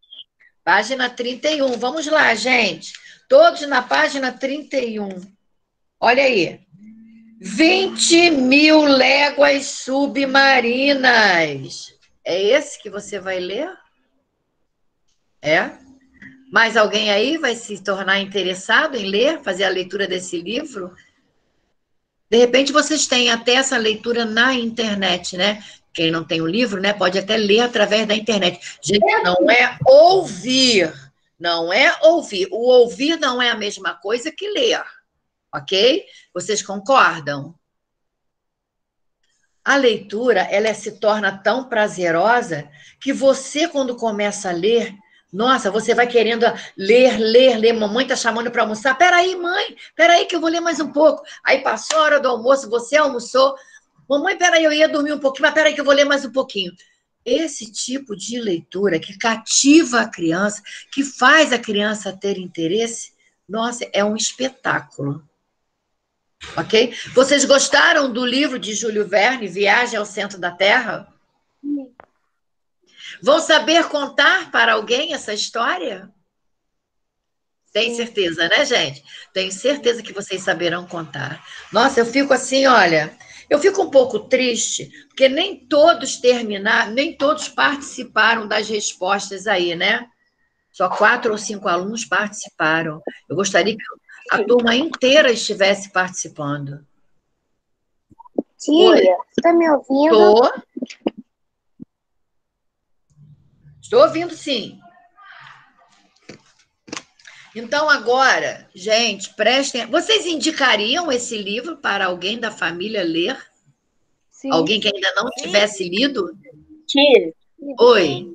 Página 31. Vamos lá, gente. Todos na página 31. Olha aí. 20 mil léguas submarinas. É esse que você vai ler? É? Mais alguém aí vai se tornar interessado em ler, fazer a leitura desse livro? De repente vocês têm até essa leitura na internet, né? Quem não tem o livro, né, pode até ler através da internet. Gente, não é ouvir, não é ouvir. O ouvir não é a mesma coisa que ler, ok? Vocês concordam? A leitura, ela se torna tão prazerosa que você, quando começa a ler, nossa, você vai querendo ler, ler, ler. Mamãe tá chamando para almoçar. Peraí, mãe, peraí que eu vou ler mais um pouco. Aí passou a hora do almoço, você almoçou. Mamãe, peraí, eu ia dormir um pouquinho, mas peraí que eu vou ler mais um pouquinho. Esse tipo de leitura que cativa a criança, que faz a criança ter interesse, nossa, é um espetáculo. Ok? Vocês gostaram do livro de Júlio Verne, Viagem ao Centro da Terra? Sim. Vão saber contar para alguém essa história? Tem certeza, né, gente? Tenho certeza que vocês saberão contar. Nossa, eu fico assim, olha, eu fico um pouco triste, porque nem todos terminaram, nem todos participaram das respostas aí, né? Só quatro ou cinco alunos participaram. Eu gostaria que a turma inteira estivesse participando. Tia, você está me ouvindo? Estou. Estou ouvindo sim. Então, agora, gente, prestem. Vocês indicariam esse livro para alguém da família ler? Sim. Alguém que ainda não tivesse lido? Tia. Oi.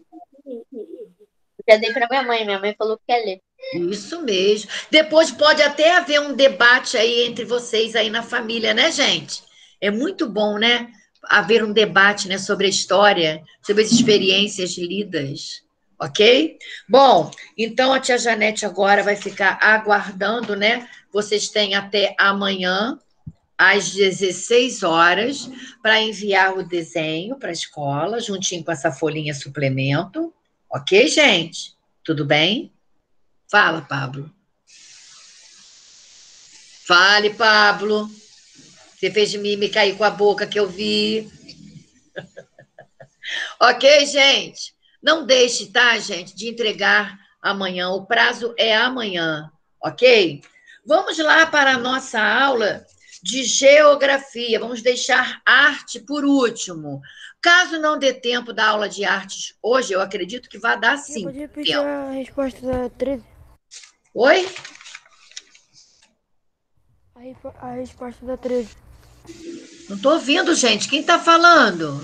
Já dei para minha mãe, minha mãe falou que quer ler. Isso mesmo. Depois pode até haver um debate aí entre vocês aí na família, né, gente? É muito bom, né? haver um debate né, sobre a história, sobre as experiências lidas. Ok? Bom, então a tia Janete agora vai ficar aguardando, né? Vocês têm até amanhã, às 16 horas, para enviar o desenho para a escola, juntinho com essa folhinha suplemento. Ok, gente? Tudo bem? Fala, Pablo. Fale, Pablo. Você fez de mim me cair com a boca que eu vi. ok, gente? Não deixe, tá, gente, de entregar amanhã. O prazo é amanhã, ok? Vamos lá para a nossa aula de geografia. Vamos deixar arte por último. Caso não dê tempo da aula de artes hoje, eu acredito que vai dar sim. Pode repetir tempo. a resposta da 13? Oi? A, a resposta da 13. Não estou ouvindo, gente. Quem está falando?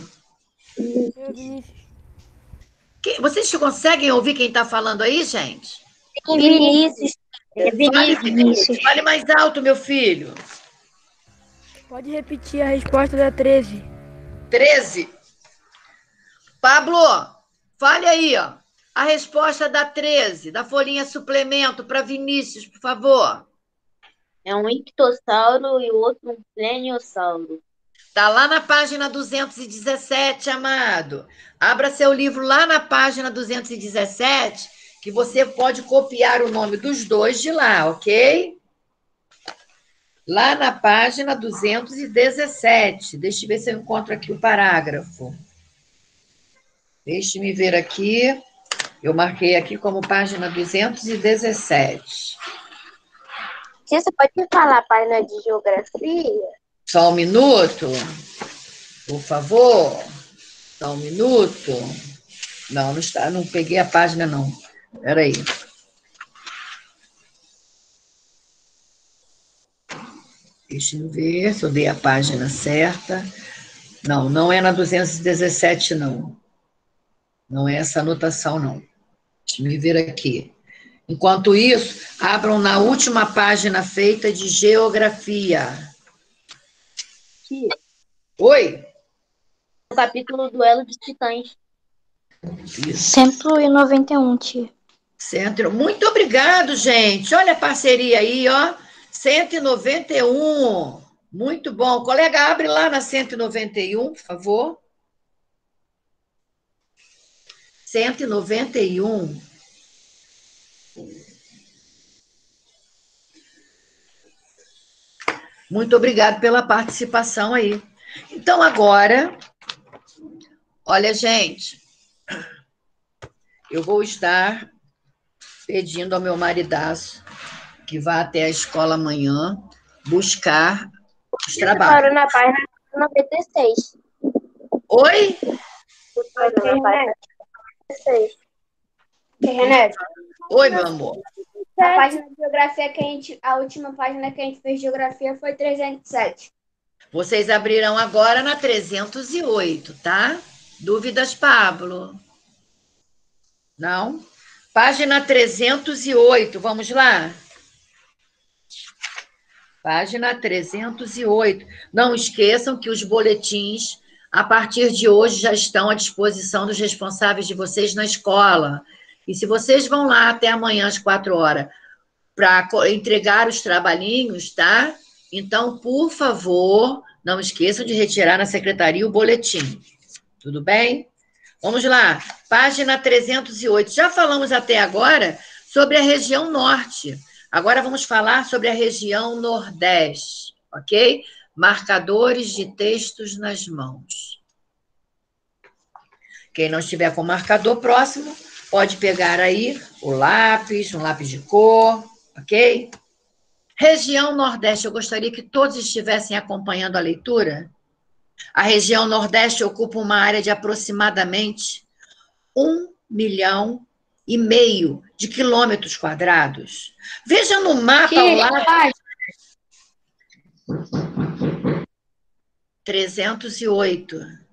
Quem, vocês conseguem ouvir quem está falando aí, gente? Vinícius. É Vinícius. Fale, fale mais alto, meu filho. Pode repetir a resposta da 13. 13. Pablo, fale aí, ó. A resposta da 13, da folhinha suplemento para Vinícius, por favor. É um ictossauro e o outro um pleniossauro. Está lá na página 217, amado. Abra seu livro lá na página 217, que você pode copiar o nome dos dois de lá, ok? Lá na página 217. Deixa eu ver se eu encontro aqui o parágrafo. Deixe-me ver aqui. Eu marquei aqui como página 217. Tia, você pode me falar a página de geografia? Só um minuto, por favor. Só um minuto. Não, não está, não peguei a página, não. Espera aí. Deixa eu ver se eu dei a página certa. Não, não é na 217, não. Não é essa anotação, não. Deixa eu ver aqui. Enquanto isso, abram na última página feita de geografia. Tia. Oi? O capítulo Duelo de Titãs. Isso. 191, tia. Centro. Muito obrigado, gente. Olha a parceria aí, ó. 191. Muito bom. Colega, abre lá na 191, por favor. 191. Muito obrigado pela participação aí. Então, agora, olha, gente, eu vou estar pedindo ao meu maridaço que vá até a escola amanhã buscar os trabalhos. Parou na página 96. Oi? Parou na página 96. Renato, Oi, meu amor. a página de geografia que a gente, a última página que a gente fez de geografia foi 307. Vocês abrirão agora na 308, tá? Dúvidas, Pablo? Não? Página 308, vamos lá? Página 308. Não esqueçam que os boletins, a partir de hoje, já estão à disposição dos responsáveis de vocês na escola. E se vocês vão lá até amanhã às quatro horas para entregar os trabalhinhos, tá? Então, por favor, não esqueçam de retirar na secretaria o boletim. Tudo bem? Vamos lá, página 308. Já falamos até agora sobre a região norte. Agora vamos falar sobre a região nordeste, ok? Marcadores de textos nas mãos. Quem não estiver com marcador próximo, pode pegar aí o lápis, um lápis de cor, ok? Região Nordeste, eu gostaria que todos estivessem acompanhando a leitura. A região Nordeste ocupa uma área de aproximadamente um milhão e meio de quilômetros quadrados. Veja no mapa ao lado. 308.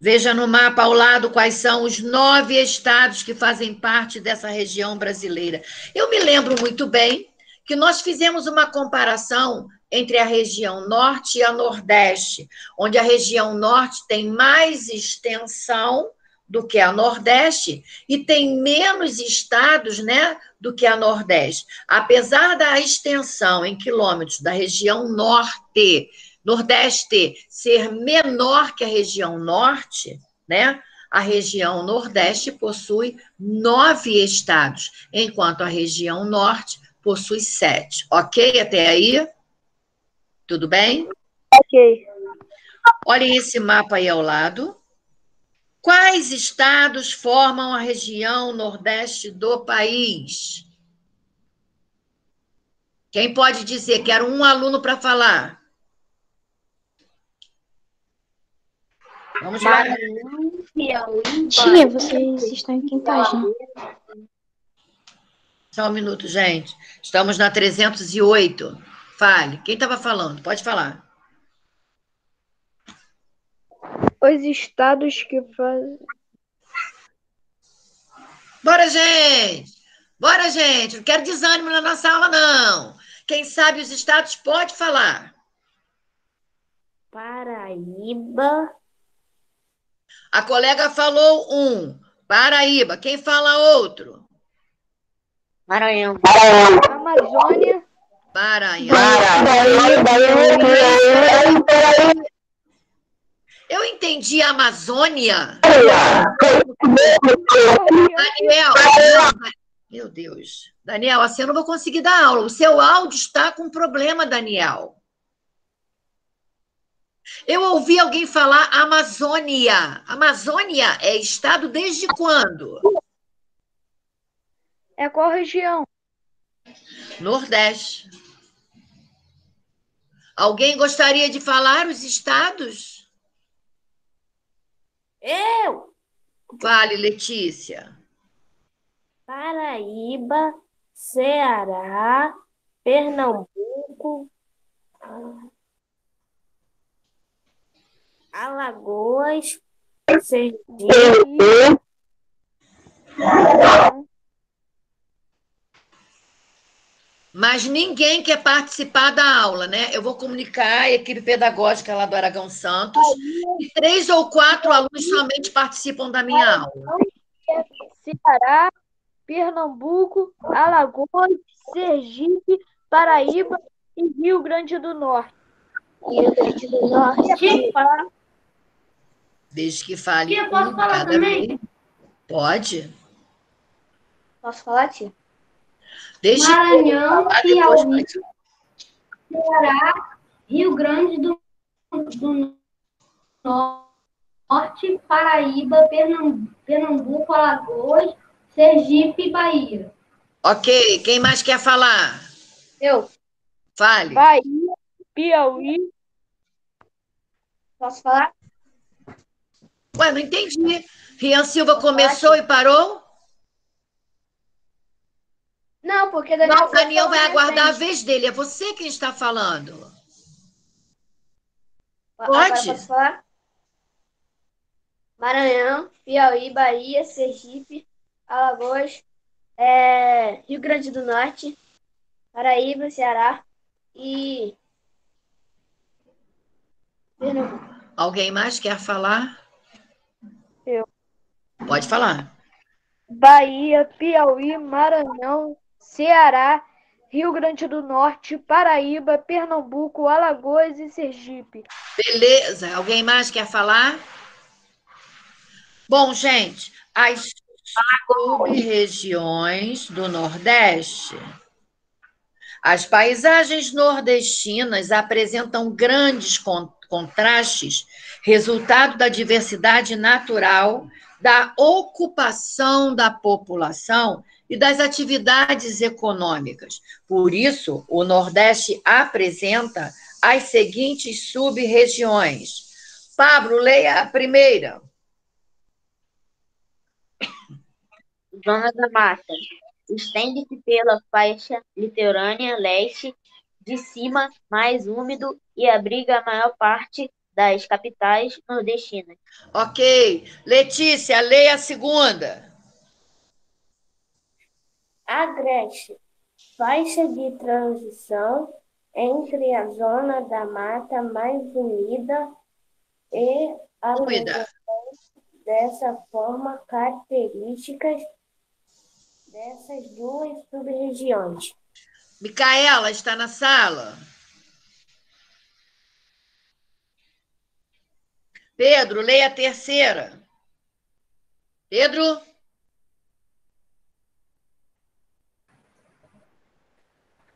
Veja no mapa ao lado quais são os nove estados que fazem parte dessa região brasileira. Eu me lembro muito bem que nós fizemos uma comparação entre a região norte e a nordeste, onde a região norte tem mais extensão do que a nordeste e tem menos estados, né, do que a nordeste. Apesar da extensão em quilômetros da região norte, nordeste ser menor que a região norte, né? A região nordeste possui nove estados, enquanto a região norte possui sete. Ok até aí? Tudo bem? Ok. Olhem esse mapa aí ao lado. Quais estados formam a região nordeste do país? Quem pode dizer? Quero um aluno para falar. Vamos lá. Tia, vocês estão em que página? Só um minuto, gente. Estamos na 308. Fale. Quem estava falando? Pode falar. Os estados que fazem. Bora, gente! Bora, gente! Não quero desânimo na nossa aula, não. Quem sabe os estados pode falar. Paraíba. A colega falou um. Paraíba. Quem fala outro? Maranhão. Amazônia. Maranhão. Eu entendi a Amazônia. Daniel, meu Deus. Daniel, assim eu não vou conseguir dar aula. O seu áudio está com problema, Daniel. Eu ouvi alguém falar Amazônia. Amazônia é estado desde quando? É qual região? Nordeste. Alguém gostaria de falar os estados? Eu. Vale, Letícia. Paraíba, Ceará, Pernambuco, Alagoas, Sergipe, Mas ninguém quer participar da aula, né? Eu vou comunicar a equipe pedagógica lá do Aragão Santos e três ou quatro alunos somente participam da minha aula. Ceará, Pernambuco, Alagoas, Sergipe, Paraíba e Rio Grande do Norte. Rio Grande do Norte. Desde que fale Tia, posso um falar cada também? vez. Pode. Posso falar, tia? Desde Maranhão, que Piauí, Ceará, Rio Grande do, do Norte, Paraíba, Pernam- Pernambuco, Alagoas, Sergipe e Bahia. Ok, quem mais quer falar? Eu. Fale. Bahia, Piauí, Posso falar? Ué, não entendi. Rian Silva começou e parou? Não, porque Daniel. Não, foi Daniel vai aguardar a minha vez dele. É você quem está falando. Pode. Agora falar? Maranhão, Piauí, Bahia, Sergipe, Alagoas, é, Rio Grande do Norte, Paraíba, Ceará e Pernambuco. Alguém mais quer falar? Pode falar. Bahia, Piauí, Maranhão, Ceará, Rio Grande do Norte, Paraíba, Pernambuco, Alagoas e Sergipe. Beleza. Alguém mais quer falar? Bom, gente, as sub-regiões do Nordeste. As paisagens nordestinas apresentam grandes con- contrastes, resultado da diversidade natural, da ocupação da população e das atividades econômicas. Por isso, o Nordeste apresenta as seguintes sub-regiões. Pablo, leia a primeira. Zona da Mata. Estende-se pela faixa litorânea leste, de cima mais úmido e abriga a maior parte das capitais nordestinas. Ok. Letícia, leia a segunda. Agreste, faixa de transição entre a zona da mata mais úmida e a Úmida. dessa forma características dessas duas sub-regiões. Micaela, está na sala? Pedro, leia a terceira. Pedro?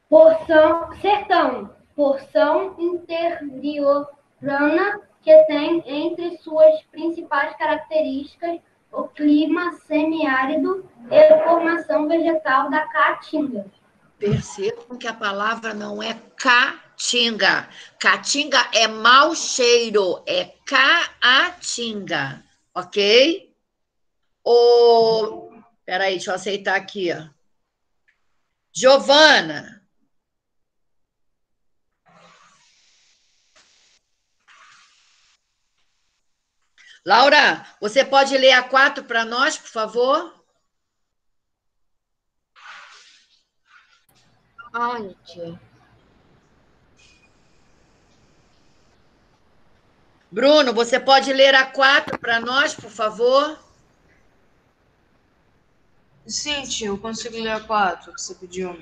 Porção, sertão, porção interiorana que tem entre suas principais características o clima semiárido e a formação vegetal da caatinga. Percebam que a palavra não é caatinga. Caatinga é mau cheiro, é caatinga, ok? O... Peraí, deixa eu aceitar aqui. ó. Giovana. Laura, você pode ler a quatro para nós, por favor? Ai, tia. Bruno, você pode ler a quatro para nós, por favor? Sim, tio, eu consigo ler a quatro que você pediu.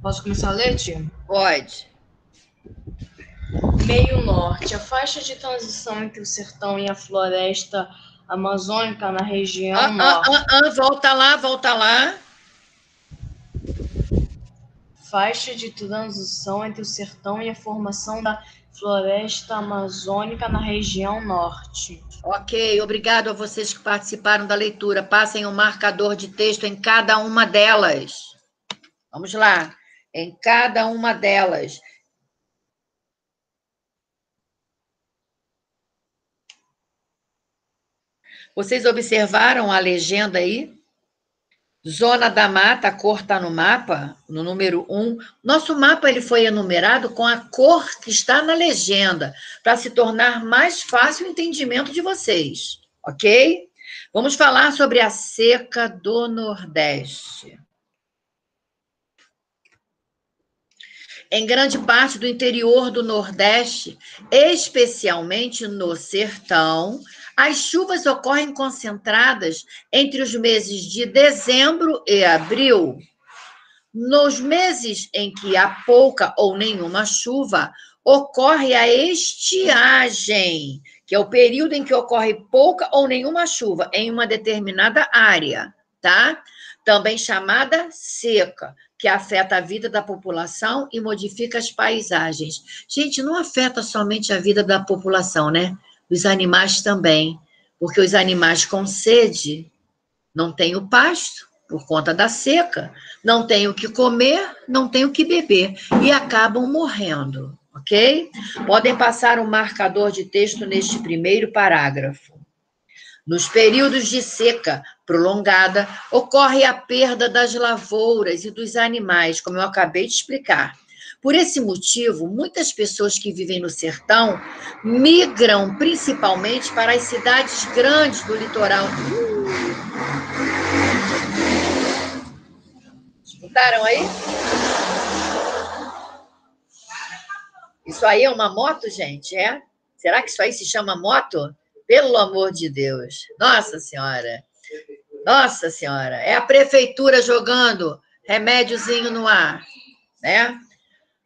Posso começar a ler, tio? Pode. Meio Norte. A faixa de transição entre o sertão e a floresta amazônica na região Ah, ah, norte. ah, ah, volta lá, volta lá. Faixa de transição entre o sertão e a formação da floresta amazônica na região norte. Ok, obrigado a vocês que participaram da leitura. Passem um marcador de texto em cada uma delas. Vamos lá. Em cada uma delas. Vocês observaram a legenda aí? Zona da Mata, a cor está no mapa, no número 1. Nosso mapa ele foi enumerado com a cor que está na legenda, para se tornar mais fácil o entendimento de vocês, ok? Vamos falar sobre a seca do Nordeste. Em grande parte do interior do Nordeste, especialmente no sertão, as chuvas ocorrem concentradas entre os meses de dezembro e abril. Nos meses em que há pouca ou nenhuma chuva, ocorre a estiagem, que é o período em que ocorre pouca ou nenhuma chuva em uma determinada área, tá? Também chamada seca, que afeta a vida da população e modifica as paisagens. Gente, não afeta somente a vida da população, né? Os animais também, porque os animais com sede não têm o pasto, por conta da seca, não têm o que comer, não têm o que beber e acabam morrendo, ok? Podem passar um marcador de texto neste primeiro parágrafo. Nos períodos de seca prolongada, ocorre a perda das lavouras e dos animais, como eu acabei de explicar. Por esse motivo, muitas pessoas que vivem no sertão migram principalmente para as cidades grandes do litoral. Escutaram aí? Isso aí é uma moto, gente? É? Será que isso aí se chama moto? Pelo amor de Deus. Nossa Senhora. Nossa Senhora. É a prefeitura jogando remédiozinho no ar, né?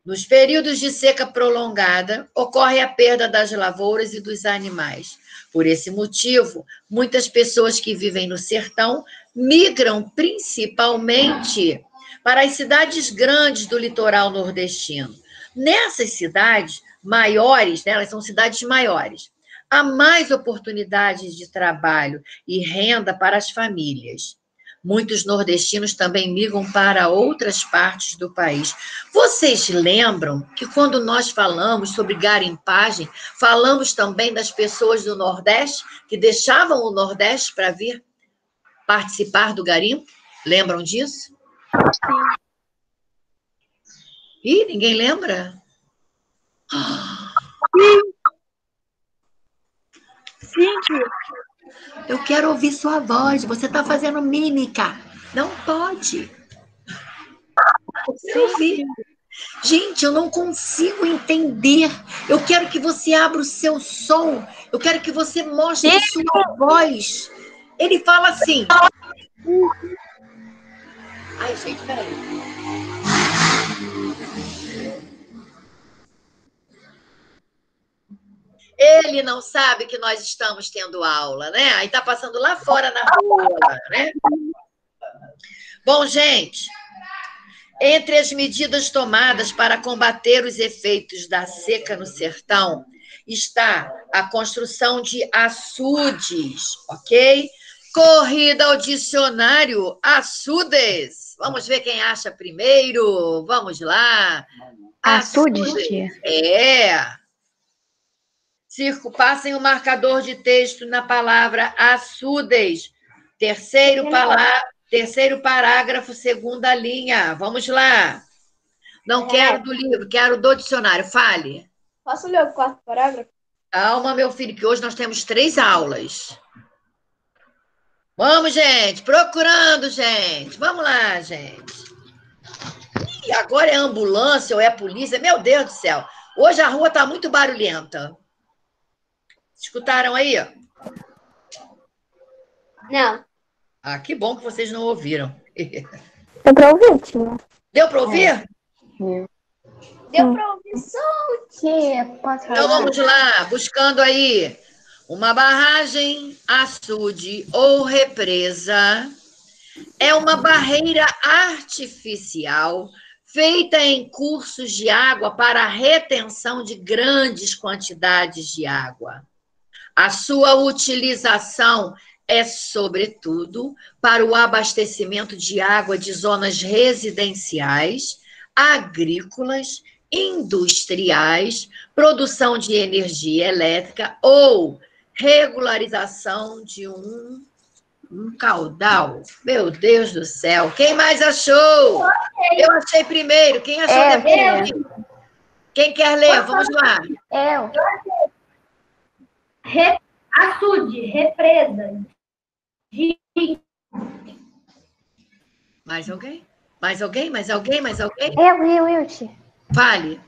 Nos períodos de seca prolongada, ocorre a perda das lavouras e dos animais. Por esse motivo, muitas pessoas que vivem no sertão migram principalmente para as cidades grandes do litoral nordestino. Nessas cidades maiores, né, elas são cidades maiores, há mais oportunidades de trabalho e renda para as famílias. Muitos nordestinos também migram para outras partes do país. Vocês lembram que quando nós falamos sobre garimpagem, falamos também das pessoas do Nordeste que deixavam o Nordeste para vir participar do garimpo? Lembram disso? Sim. Ih, ninguém lembra? Sim. Sim, eu quero ouvir sua voz. Você está fazendo mímica. Não pode. Ouvir. Gente, eu não consigo entender. Eu quero que você abra o seu som. Eu quero que você mostre a sua voz. Ele fala assim. Ai, gente, peraí. Ele não sabe que nós estamos tendo aula, né? Aí está passando lá fora na rua, né? Bom, gente, entre as medidas tomadas para combater os efeitos da seca no sertão está a construção de açudes, ok? Corrida ao dicionário, açudes. Vamos ver quem acha primeiro. Vamos lá. Açudes, açudes. É. Circo, passem o marcador de texto na palavra açudes. Terceiro, palá terceiro parágrafo, segunda linha. Vamos lá. Não é. quero do livro, quero do dicionário. Fale. Posso ler o quarto parágrafo? Calma, meu filho, que hoje nós temos três aulas. Vamos, gente, procurando, gente. Vamos lá, gente. E agora é ambulância ou é polícia? Meu Deus do céu. Hoje a rua está muito barulhenta. Escutaram aí? Não. Ah, que bom que vocês não ouviram. Deu para ouvir, tia. Deu para ouvir? É. Deu para ouvir só pode falar. Então vamos lá, buscando aí uma barragem, açude ou represa é uma barreira artificial feita em cursos de água para a retenção de grandes quantidades de água. A sua utilização é, sobretudo, para o abastecimento de água de zonas residenciais, agrícolas, industriais, produção de energia elétrica ou regularização de um, um caudal. Meu Deus do céu! Quem mais achou? Eu achei primeiro. Quem achou é, depois? Quem quer ler? Vamos lá. Eu. Re, açude, represa. Mais alguém? Mais alguém? Mais alguém? Mais alguém? Eu, eu, eu, tia. Fale.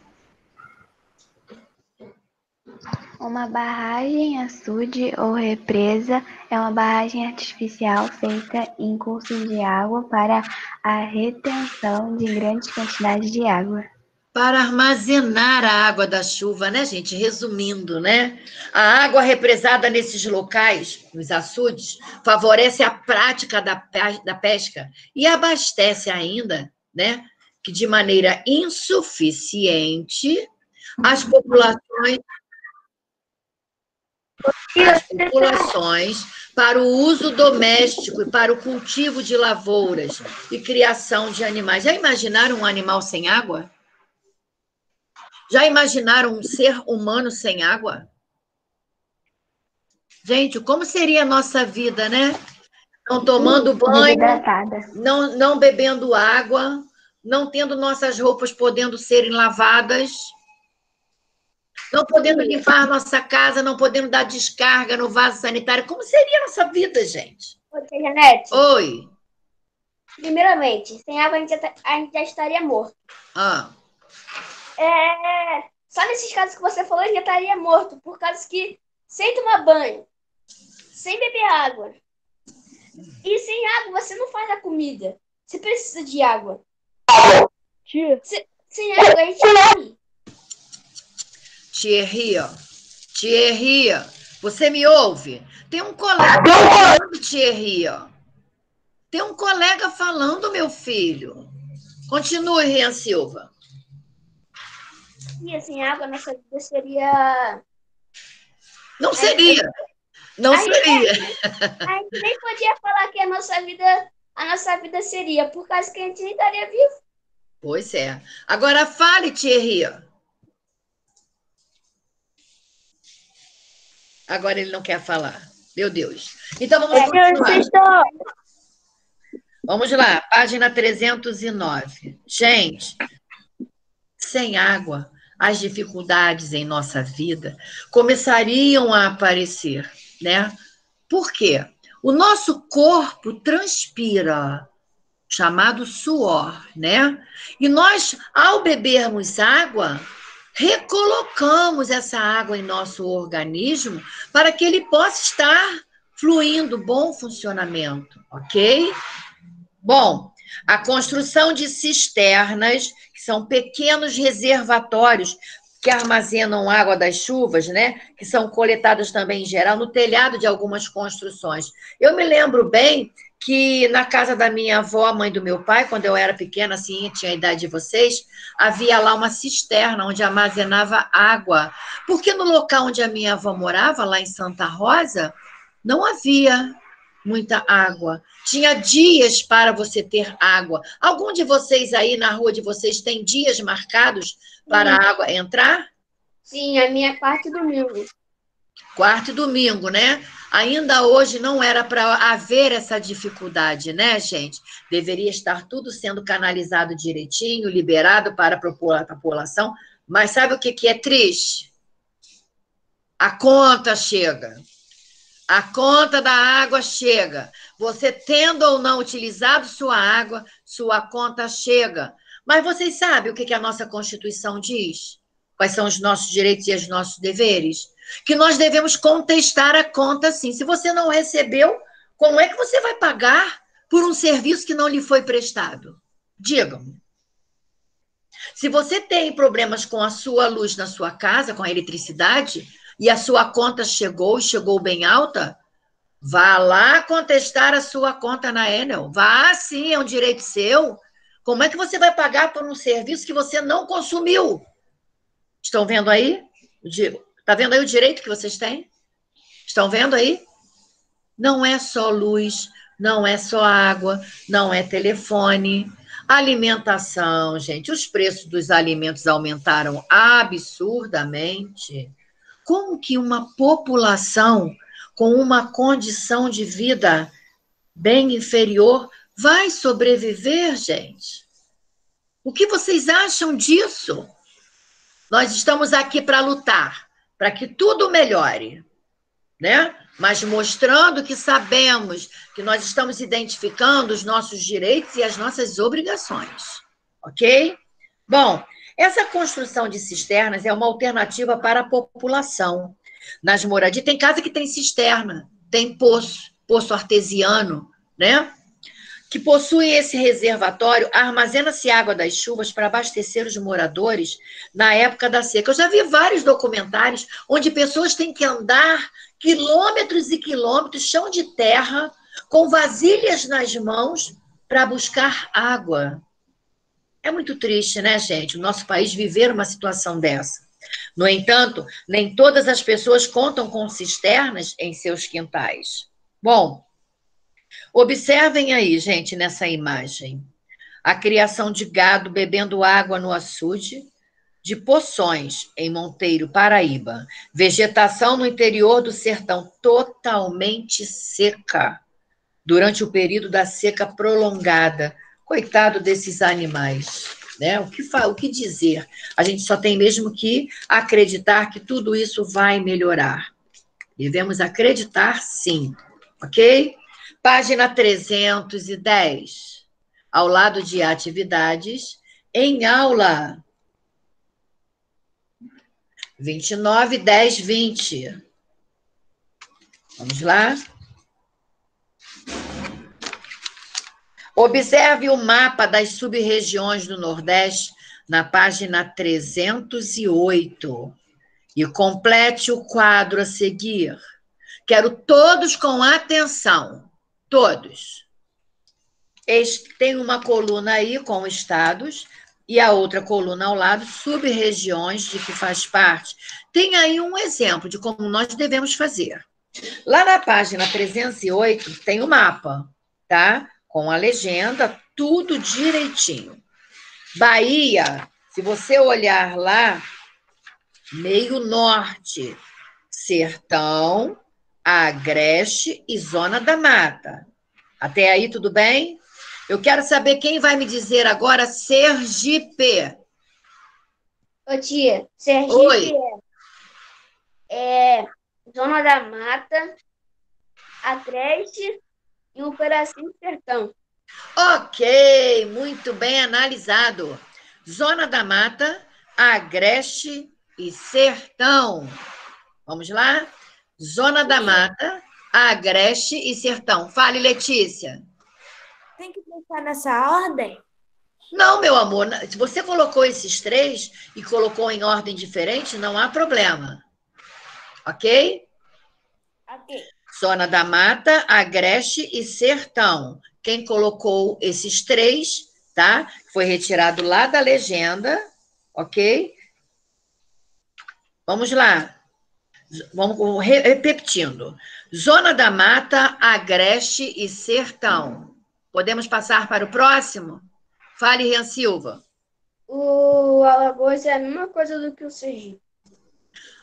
Uma barragem, açude ou represa é uma barragem artificial feita em cursos de água para a retenção de grandes quantidades de água para armazenar a água da chuva, né, gente? Resumindo, né? A água represada nesses locais, nos açudes, favorece a prática da, da pesca e abastece ainda, né, que de maneira insuficiente as populações as populações para o uso doméstico e para o cultivo de lavouras e criação de animais. Já imaginaram um animal sem água? Já imaginaram um ser humano sem água? Gente, como seria a nossa vida, né? Não tomando banho, não, não bebendo água, não tendo nossas roupas podendo serem lavadas, não podendo limpar nossa casa, não podendo dar descarga no vaso sanitário. Como seria a nossa vida, gente? Oi, Janete. Oi. Primeiramente, sem água a gente, já, a gente já estaria morto. Ah. É, só nesses casos que você falou, gente já estaria morto, por causa que sem tomar banho, sem beber água, e sem água você não faz a comida. Você precisa de água. Tia. Se, sem água a gente morre. Thierry, ó. Thierry, você me ouve? Tem um colega falando, Thierry, ó. Tem um colega falando, meu filho. Continue, Rian Silva. E assim, água nossa vida seria. Não seria. Não a seria. Gente, a gente nem podia falar que a nossa vida, a nossa vida seria, por causa que a gente nem estaria vivo. Pois é. Agora fale, Thierry. Agora ele não quer falar. Meu Deus. Então vamos É, continuar. Vamos lá, página 309. Gente, sem água, as dificuldades em nossa vida começariam a aparecer, né? Por quê? O nosso corpo transpira, chamado suor, né? E nós, ao bebermos água, recolocamos essa água em nosso organismo para que ele possa estar fluindo, bom funcionamento, ok? Bom, a construção de cisternas, que são pequenos reservatórios que armazenam água das chuvas, né? Que são coletadas também em geral no telhado de algumas construções. Eu me lembro bem que na casa da minha avó, mãe do meu pai, quando eu era pequena, assim, tinha a idade de vocês, havia lá uma cisterna onde armazenava água. Porque no local onde a minha avó morava, lá em Santa Rosa, não havia muita água. Tinha dias para você ter água. Algum de vocês aí na rua de vocês tem dias marcados para a água entrar? Sim, a minha quarta e domingo. Quarto e domingo, né? Ainda hoje não era para haver essa dificuldade, né, gente? Deveria estar tudo sendo canalizado direitinho, liberado para a população. Mas sabe o que, que é triste? A conta chega. A conta da água chega. Você tendo ou não utilizado sua água, sua conta chega. Mas vocês sabem o que, a nossa Constituição diz? Quais são os nossos direitos e os nossos deveres? que nós devemos contestar a conta sim. Se você não recebeu, como é que você vai pagar por um serviço que não lhe foi prestado? Digam-me. Se você tem problemas com a sua luz na sua casa, com a eletricidade, e a sua conta chegou e chegou bem alta, vá lá contestar a sua conta na Enel. Vá sim, é um direito seu. Como é que você vai pagar por um serviço que você não consumiu? Estão vendo aí? Está vendo aí o direito que vocês têm? Estão vendo aí? Não é só luz, não é só água, não é telefone. Alimentação, gente. Os preços dos alimentos aumentaram absurdamente. Como que uma população com uma condição de vida bem inferior vai sobreviver, gente? O que vocês acham disso? Nós estamos aqui para lutar para que tudo melhore, né? Mas mostrando que sabemos que nós estamos identificando os nossos direitos e as nossas obrigações, ok? Bom, essa construção de cisternas é uma alternativa para a população. Nas moradias, tem casa que tem cisterna, tem poço, poço artesiano, né? que possui esse reservatório, armazena-se água das chuvas para abastecer os moradores na época da seca. Eu já vi vários documentários onde pessoas têm que andar quilômetros e quilômetros, chão de terra, com vasilhas nas mãos para buscar água. É muito triste, né, gente, o nosso país viver uma situação dessa. No entanto, nem todas as pessoas contam com cisternas em seus quintais. Bom, observem aí, gente, nessa imagem. A criação de gado bebendo água no açude, de Poções, em Monteiro, Paraíba. Vegetação no interior do sertão totalmente seca, durante o período da seca prolongada. Coitado desses animais. Né? O, que o que dizer? A gente só tem mesmo que acreditar que tudo isso vai melhorar. Devemos acreditar sim, ok? Página 310. Ao lado de atividades, em aula. 29, 10, 20. Vamos lá? Observe o mapa das sub-regiões do Nordeste na página 308 e complete o quadro a seguir. Quero todos com atenção, todos. Tem uma coluna aí com estados e a outra coluna ao lado, sub-regiões de que faz parte. Tem aí um exemplo de como nós devemos fazer. Lá na página 308 tem o mapa, tá? Com a legenda, tudo direitinho. Bahia, se você olhar lá, meio norte, sertão, agreste e zona da mata. Até aí tudo bem? Eu quero saber quem vai me dizer agora Sergipe. Ô tia, Sergipe Oi. é Zona da Mata, Agreste e um pedacinho do sertão. Ok, muito bem analisado. Zona da Mata, Agreste e Sertão. Vamos lá? Zona da Mata, Agreste e Sertão. Fale, Letícia. Tem que pensar nessa ordem? Não, meu amor, se você colocou esses três e colocou em ordem diferente, não há problema. Ok? Ok. Zona da Mata, Agreste e Sertão. Quem colocou esses três, tá? Foi retirado lá da legenda, ok? Vamos lá. Vamos repetindo. Zona da Mata, Agreste e Sertão. Podemos passar para o próximo? Fale, Rian Silva. O Alagoas é a mesma coisa do que o Sergipe.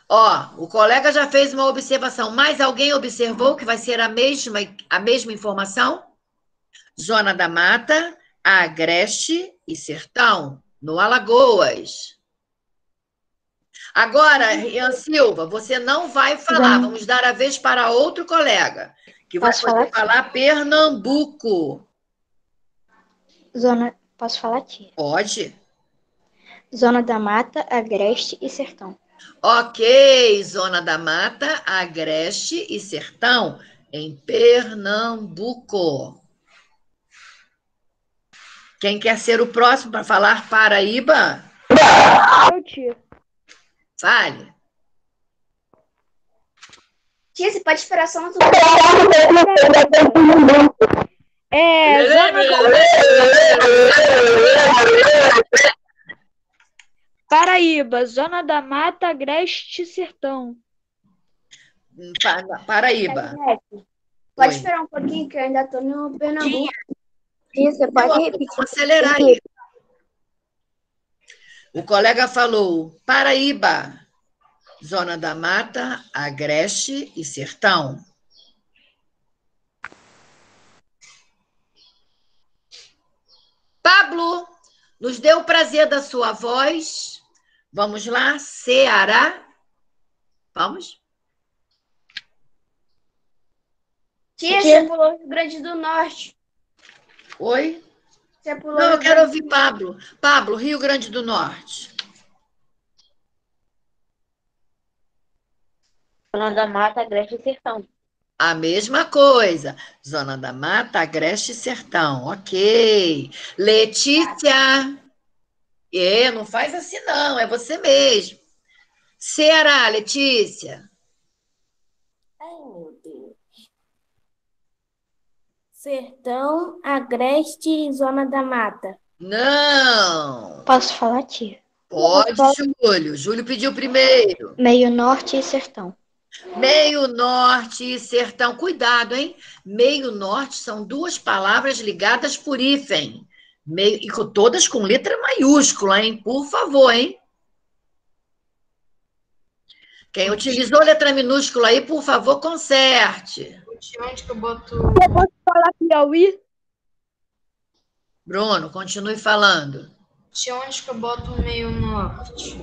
Ó, o colega já fez uma observação. Mais alguém observou que vai ser a mesma, a mesma informação? Zona da Mata, Agreste e Sertão, no Alagoas. Agora, Rian Silva, você não vai falar. Vamos dar a vez para outro colega, que vai Posso poder falar? falar Pernambuco. Zona. Posso falar, tia? Pode? Zona da Mata, Agreste e Sertão. Ok, Zona da Mata, Agreste e Sertão, em Pernambuco. Quem quer ser o próximo para falar Paraíba? Eu, tia. Fale. Tia, você pode esperar só um É, zona Paraíba, Zona da Mata, Agreste e Sertão. Pa- Paraíba. Pode Oi. esperar um pouquinho que eu ainda tô no Pernambuco. Você pode repetir? acelerar aí. O colega falou Paraíba, Zona da Mata, Agreste e Sertão. Pablo, nos deu o prazer da sua voz. Vamos lá, Ceará. Vamos? Tia, você pulou Rio Grande do Norte. Oi? Você pulou Não, eu Rio quero Grande ouvir Pablo. Pablo, Rio Grande do Norte. Zona da Mata, Agreste e Sertão. A mesma coisa. Zona da Mata, Agreste e Sertão. Ok. Letícia. É, não faz assim não, é você mesmo. Ceará, Letícia. Ai, meu Deus. Sertão, Agreste e Zona da Mata. Não. Posso falar, tia? Pode, Júlio. Júlio pediu primeiro. Meio Norte e Sertão. Meio norte e sertão. Cuidado, hein? Meio norte são duas palavras ligadas por hífen. Meio, e com, todas com letra maiúscula, hein? Por favor, hein? Quem utilizou letra minúscula aí, por favor, conserte. Onde que eu boto. Eu posso falar Piauí? Bruno, continue falando. Onde que eu boto o meio norte?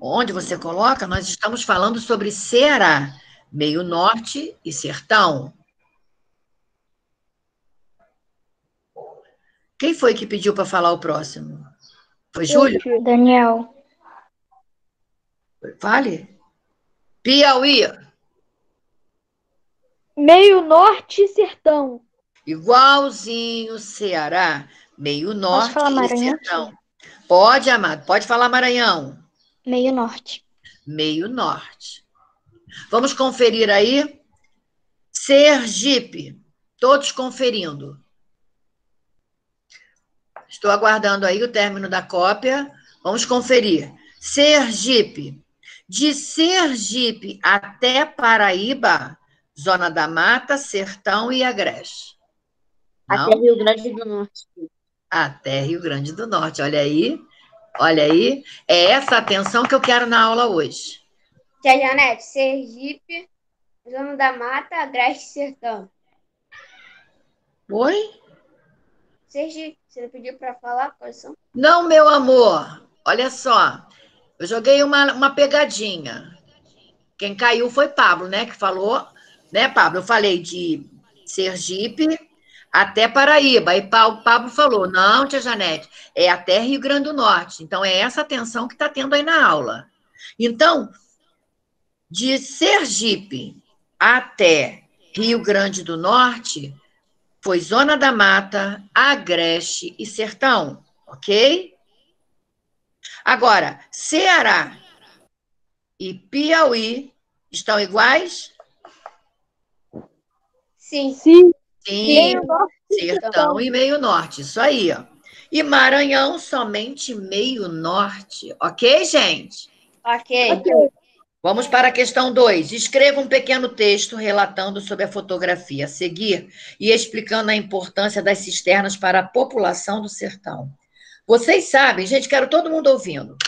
Onde você coloca? Nós estamos falando sobre Ceará, meio norte e sertão. Quem foi que pediu para falar o próximo? Foi Júlio? Daniel. Fale. Piauí. Meio norte e sertão. Igualzinho Ceará, meio norte falar e Maranhão? sertão. Pode, amado, pode falar Maranhão. Meio norte. Meio norte. Vamos conferir aí. Sergipe. Todos conferindo. Estou aguardando aí o término da cópia. Vamos conferir. Sergipe. De Sergipe até Paraíba, Zona da Mata, Sertão e Agreste. Não? Até Rio Grande do Norte. Até Rio Grande do Norte. Olha aí. Olha aí. É essa atenção que eu quero na aula hoje. Tia Janete, Sergipe, Zona da Mata, Agreste e Sertão. Oi? Sergipe, você pediu para falar quais são? Não, meu amor. Olha só. Eu joguei uma, uma pegadinha. Quem caiu foi Pablo, né? Que falou, né, Pablo? Eu falei de Sergipe até Paraíba. E Pa- Pablo falou: não, tia Janete, é até Rio Grande do Norte. Então, é essa atenção que está tendo aí na aula. Então, de Sergipe até Rio Grande do Norte, foi Zona da Mata, Agreste e Sertão, ok? Agora, Ceará e Piauí estão iguais? Sim. Sim. Sim, e sertão e meio norte, isso aí, ó. E Maranhão, somente meio norte, ok, gente? Ok. Vamos para a questão 2. Escreva um pequeno texto relatando sobre a fotografia a seguir e explicando a importância das cisternas para a população do sertão. Vocês sabem, gente, quero todo mundo ouvindo.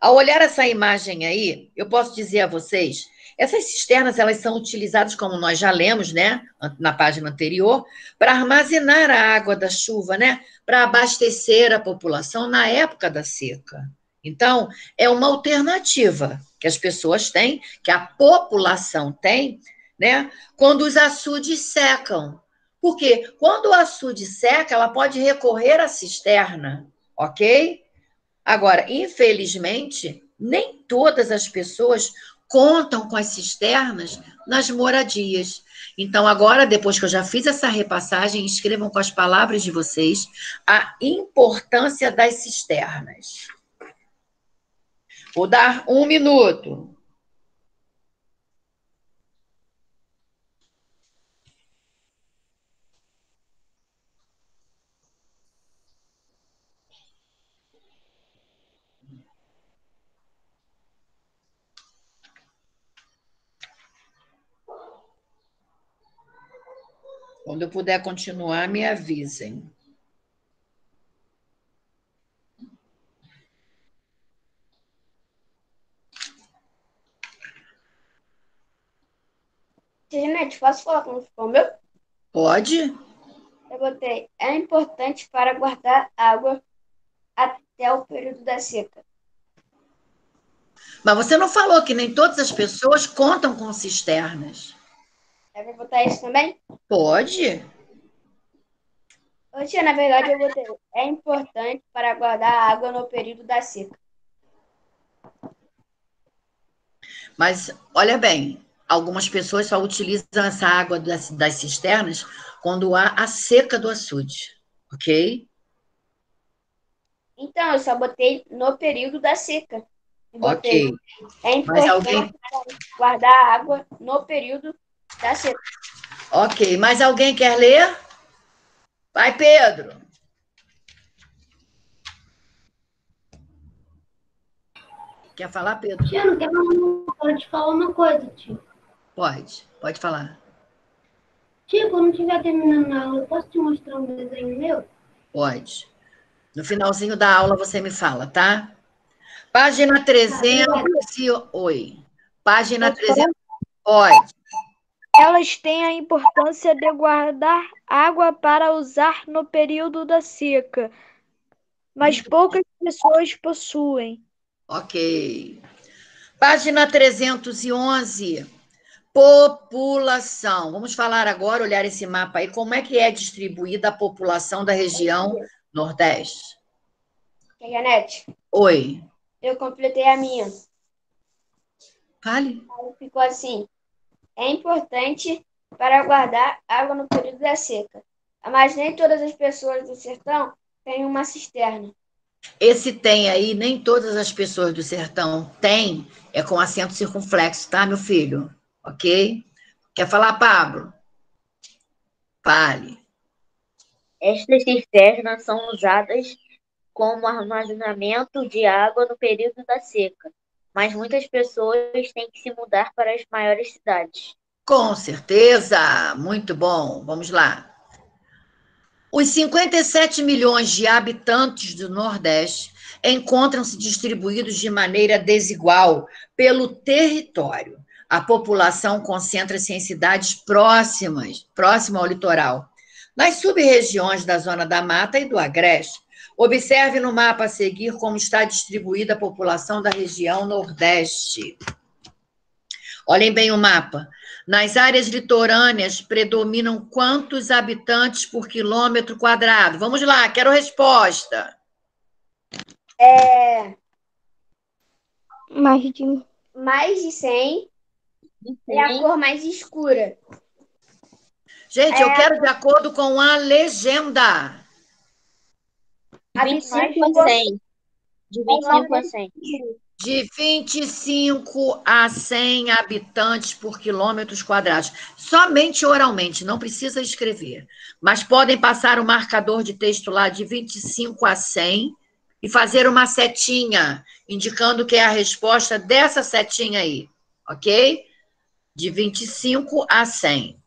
Ao olhar essa imagem aí, eu posso dizer a vocês, essas cisternas elas são utilizadas, como nós já lemos, né, na página anterior, para armazenar a água da chuva, né, para abastecer a população na época da seca. Então, é uma alternativa que as pessoas têm, que a população tem, né, quando os açudes secam. Porque quando o açude seca, ela pode recorrer à cisterna, ok? Agora, infelizmente, nem todas as pessoas contam com as cisternas nas moradias. Então, agora, depois que eu já fiz essa repassagem, escrevam com as palavras de vocês a importância das cisternas. Vou dar um minuto. Quando eu puder continuar, me avisem. Janete, posso falar como ficou o meu? Pode? Eu botei. É importante para guardar água até o período da seca. Mas você não falou que nem todas as pessoas contam com cisternas. É para botar isso também? Pode? Ô, tia, na verdade eu botei. É importante para guardar água no período da seca. Mas olha bem, algumas pessoas só utilizam essa água das, das cisternas quando há a seca do açude, ok? Então, eu só botei no período da seca. Botei. Ok. É Mas importante alguém. guardar água no período da seca. Ok, mas alguém quer ler? Vai, Pedro. Quer falar, Pedro? Tia, não quero, quero te falar uma coisa, tio. Pode, pode falar. Tia, quando estiver terminando a aula, eu posso te mostrar um desenho meu? Pode. No finalzinho da aula você me fala, tá? Página 300 e... Oi. Página 300. Pode. Elas têm a importância de guardar água para usar no período da seca, mas poucas pessoas possuem. Ok. Página 311. População. Vamos falar agora, olhar esse mapa aí, como é que é distribuída a população da região Nordeste. Janete, Oi. eu completei a minha. Fale. Ficou assim. É importante para guardar água no período da seca. Mas nem todas as pessoas do sertão têm uma cisterna. Esse tem aí, nem todas as pessoas do sertão têm, é com acento circunflexo, tá, meu filho? Ok? Quer falar, Pablo? Fale. Estas cisternas são usadas como armazenamento de água no período da seca, mas muitas pessoas têm que se mudar para as maiores cidades. Com certeza, muito bom. Vamos lá. Os 57 milhões de habitantes do Nordeste encontram-se distribuídos de maneira desigual pelo território. A população concentra-se em cidades próximas, próximo ao litoral. Nas sub-regiões da Zona da Mata e do Agreste, observe no mapa a seguir como está distribuída a população da região Nordeste. Olhem bem o mapa. Nas áreas litorâneas predominam quantos habitantes por quilômetro quadrado? Vamos lá, quero resposta. É Mais de mais de 100 é a cor mais escura. Gente, eu quero de acordo com a legenda. De 25 a 100. De 25 a 100. De 25 a 100 habitantes por quilômetros quadrados. Somente oralmente, não precisa escrever. Mas podem passar o marcador de texto lá de 25 a 100 e fazer uma setinha, indicando que é a resposta dessa setinha aí, ok? De 25 a 100.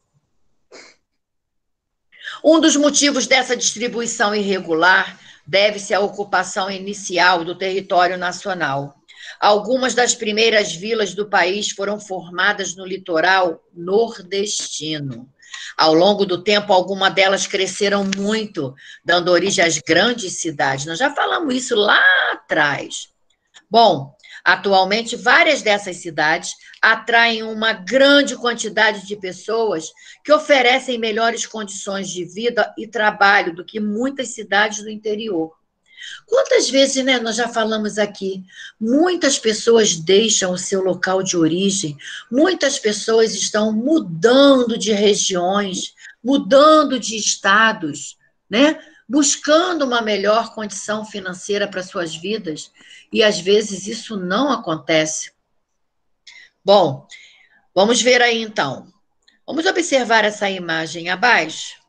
Um dos motivos dessa distribuição irregular deve-se à ocupação inicial do território nacional. Algumas das primeiras vilas do país foram formadas no litoral nordestino. Ao longo do tempo, algumas delas cresceram muito, dando origem às grandes cidades. Nós já falamos isso lá atrás. Bom, atualmente, várias dessas cidades atraem uma grande quantidade de pessoas que oferecem melhores condições de vida e trabalho do que muitas cidades do interior. Quantas vezes, né, nós já falamos aqui, muitas pessoas deixam o seu local de origem, muitas pessoas estão mudando de regiões, mudando de estados, né? Buscando uma melhor condição financeira para suas vidas, e às vezes isso não acontece. Bom, vamos ver aí então. Vamos observar essa imagem abaixo.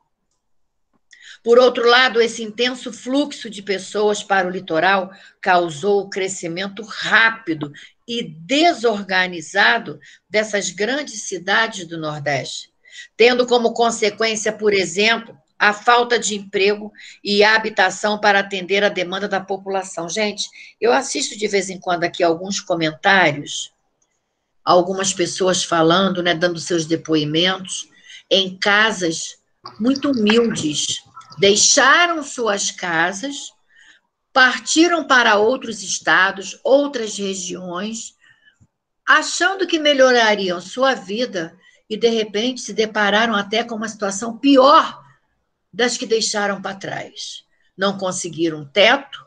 Por outro lado, esse intenso fluxo de pessoas para o litoral causou o crescimento rápido e desorganizado dessas grandes cidades do Nordeste, tendo como consequência, por exemplo, a falta de emprego e habitação para atender a demanda da população. Gente, eu assisto de vez em quando aqui alguns comentários, algumas pessoas falando, né, dando seus depoimentos em casas muito humildes, deixaram suas casas, partiram para outros estados, outras regiões, achando que melhorariam sua vida e, de repente, se depararam até com uma situação pior das que deixaram para trás. Não conseguiram um teto,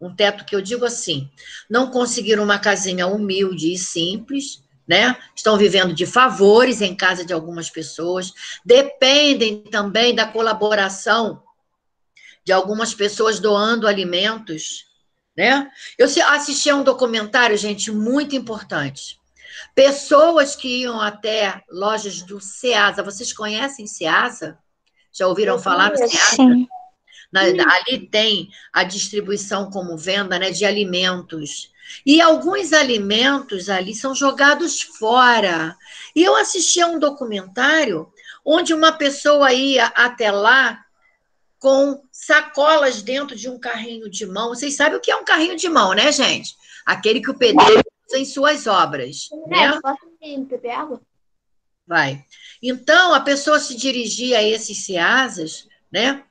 um teto que eu digo assim, não conseguiram uma casinha humilde e simples, né? Estão vivendo de favores em casa de algumas pessoas, dependem também da colaboração de algumas pessoas doando alimentos, né? Eu assisti a um documentário, gente, muito importante. Pessoas que iam até lojas do Ceasa. Vocês conhecem Ceasa? Já ouviram falar no Ceasa? Sim. Na, ali tem a distribuição como venda né, de alimentos. E alguns alimentos ali são jogados fora. E eu assisti a um documentário onde uma pessoa ia até lá com sacolas dentro de um carrinho de mão. Vocês sabem o que é um carrinho de mão, né, gente? Aquele que o pedreiro usa em suas obras. É, né? posso beber água? Vai. Então, a pessoa se dirigia a esses ceasas, né?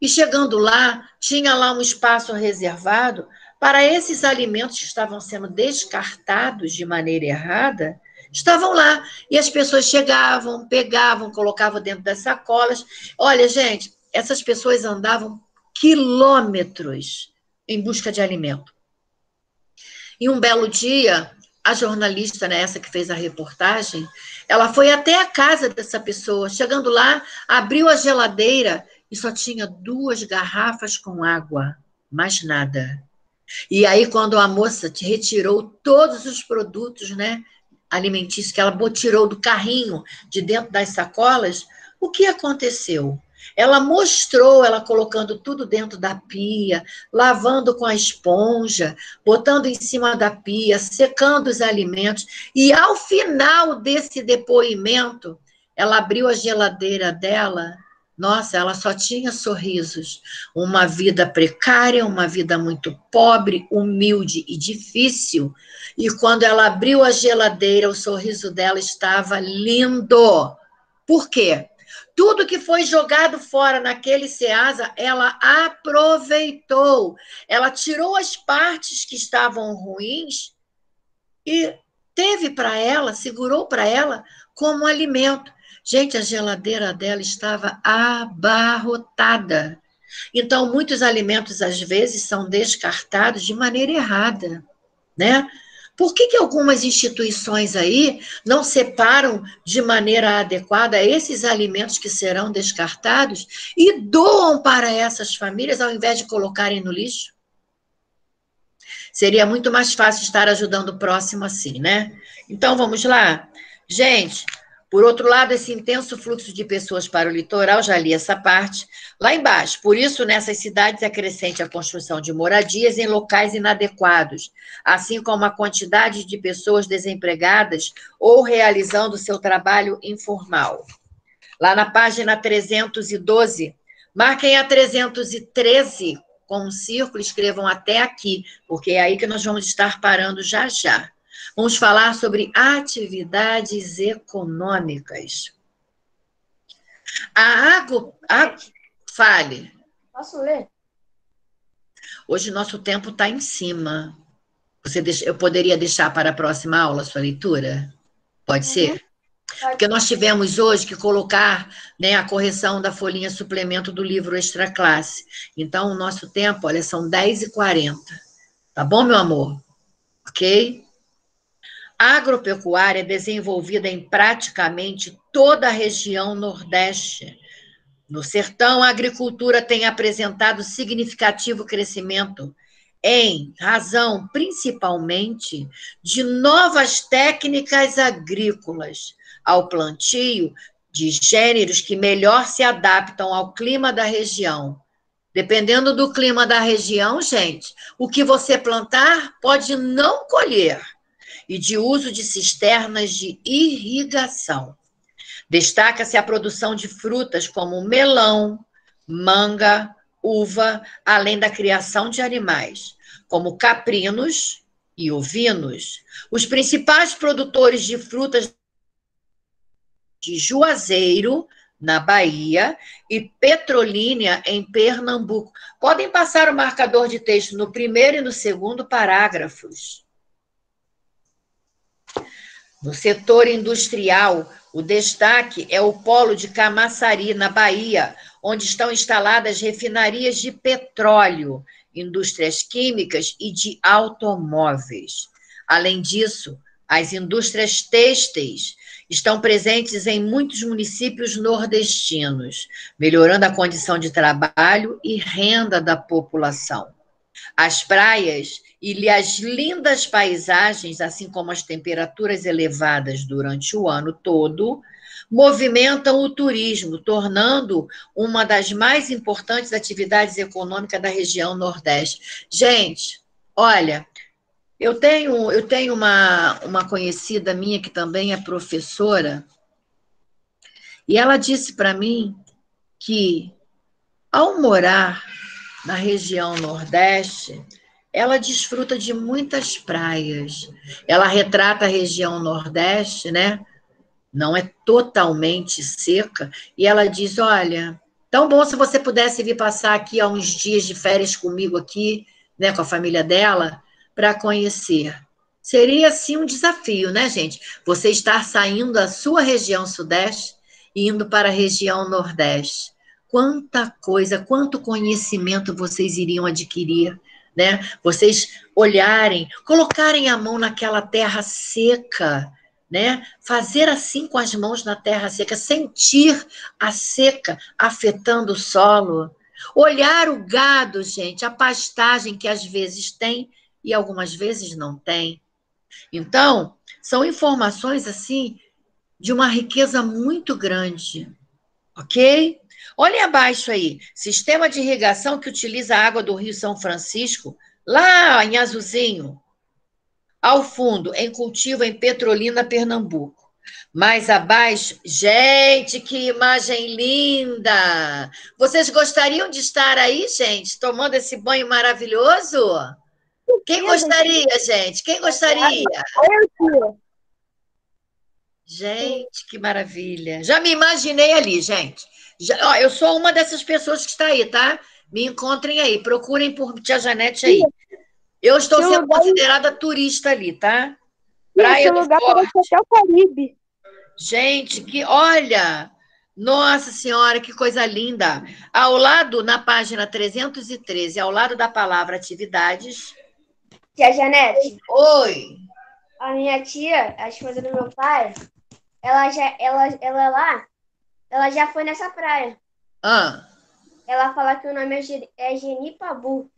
E chegando lá, tinha lá um espaço reservado para esses alimentos que estavam sendo descartados de maneira errada, estavam lá. E as pessoas chegavam, pegavam, colocavam dentro das sacolas. Olha, gente, essas pessoas andavam quilômetros em busca de alimento. E um belo dia, a jornalista, né, essa que fez a reportagem, ela foi até a casa dessa pessoa. Chegando lá, abriu a geladeira e só tinha duas garrafas com água, mais nada. E aí, quando a moça retirou todos os produtos, né, alimentícios que ela tirou do carrinho, de dentro das sacolas, o que aconteceu? Ela mostrou ela colocando tudo dentro da pia, lavando com a esponja, botando em cima da pia, secando os alimentos. E ao final desse depoimento, ela abriu a geladeira dela. Nossa, ela só tinha sorrisos. Uma vida precária, uma vida muito pobre, humilde e difícil. E quando ela abriu a geladeira, o sorriso dela estava lindo. Por quê? Tudo que foi jogado fora naquele Ceasa, ela aproveitou. Ela tirou as partes que estavam ruins e teve para ela, segurou para ela como alimento. Gente, a geladeira dela estava abarrotada. Então, muitos alimentos, às vezes, são descartados de maneira errada, né? Por que, que algumas instituições aí não separam de maneira adequada esses alimentos que serão descartados e doam para essas famílias ao invés de colocarem no lixo? Seria muito mais fácil estar ajudando o próximo assim, né? Então vamos lá. Gente, por outro lado, esse intenso fluxo de pessoas para o litoral, já li essa parte, lá embaixo. Por isso, nessas cidades é crescente a construção de moradias em locais inadequados, assim como a quantidade de pessoas desempregadas ou realizando seu trabalho informal. Lá na página 312, marquem a 313 com um círculo, escrevam até aqui, porque é aí que nós vamos estar parando já já. Vamos falar sobre atividades econômicas. A água. A, fale. Posso ler? Hoje nosso tempo está em cima. Você deixa, eu poderia deixar para a próxima aula a sua leitura? Pode uhum. ser? Porque nós tivemos hoje que colocar né, a correção da folhinha suplemento do livro Extra Classe. Então, o nosso tempo, olha, são 10h40. Tá bom, meu amor? Ok? Agropecuária é desenvolvida em praticamente toda a região Nordeste. No sertão, a agricultura tem apresentado significativo crescimento, em razão principalmente de novas técnicas agrícolas, ao plantio de gêneros que melhor se adaptam ao clima da região. Dependendo do clima da região, gente, o que você plantar pode não colher e de uso de cisternas de irrigação. Destaca-se a produção de frutas como melão, manga, uva, além da criação de animais, como caprinos e ovinos. Os principais produtores de frutas de Juazeiro, na Bahia, e Petrolínia, em Pernambuco. Podem passar o marcador de texto no primeiro e no segundo parágrafos. No setor industrial, o destaque é o polo de Camaçari, na Bahia, onde estão instaladas refinarias de petróleo, indústrias químicas e de automóveis. Além disso, as indústrias têxteis estão presentes em muitos municípios nordestinos, melhorando a condição de trabalho e renda da população. As praias e as lindas paisagens, assim como as temperaturas elevadas durante o ano todo, movimentam o turismo, tornando uma das mais importantes atividades econômicas da região Nordeste. Gente, olha, eu tenho, eu tenho uma, uma conhecida minha que também é professora, e ela disse para mim que, ao morar na região Nordeste, ela desfruta de muitas praias. Ela retrata a região Nordeste, né? Não é totalmente seca. E ela diz: Olha, tão bom se você pudesse vir passar aqui há uns dias de férias comigo aqui, né, com a família dela, para conhecer. Seria sim um desafio, né, gente? Você estar saindo da sua região Sudeste e indo para a região Nordeste. Quanta coisa, quanto conhecimento vocês iriam adquirir né? Vocês olharem, colocarem a mão naquela terra seca, né? Fazer assim com as mãos na terra seca, sentir a seca afetando o solo. Olhar o gado, gente, a pastagem que às vezes tem e algumas vezes não tem. Então, são informações assim de uma riqueza muito grande. OK? Olhem abaixo aí, sistema de irrigação que utiliza a água do Rio São Francisco, lá em azulzinho. Ao fundo, em cultivo em Petrolina, Pernambuco. Mais abaixo, gente, que imagem linda! Vocês gostariam de estar aí, gente, tomando esse banho maravilhoso? Quem gostaria, gente? Quem gostaria? Gente, que maravilha. Já me imaginei ali, gente. Já, ó, eu sou uma dessas pessoas que está aí, tá? Me encontrem aí, procurem por Tia Janete aí. Eu estou sendo lugar... considerada turista ali, tá? Praia Esse lugar Forte. parece até o Caribe. Gente, que olha, nossa senhora, que coisa linda. Ao lado, na página 313, ao lado da palavra atividades. Tia Janete. Oi. A minha tia, a esposa do meu pai, ela já, ela, ela lá, ela já foi nessa praia. Ah. Ela fala que o nome é, é Genipabu.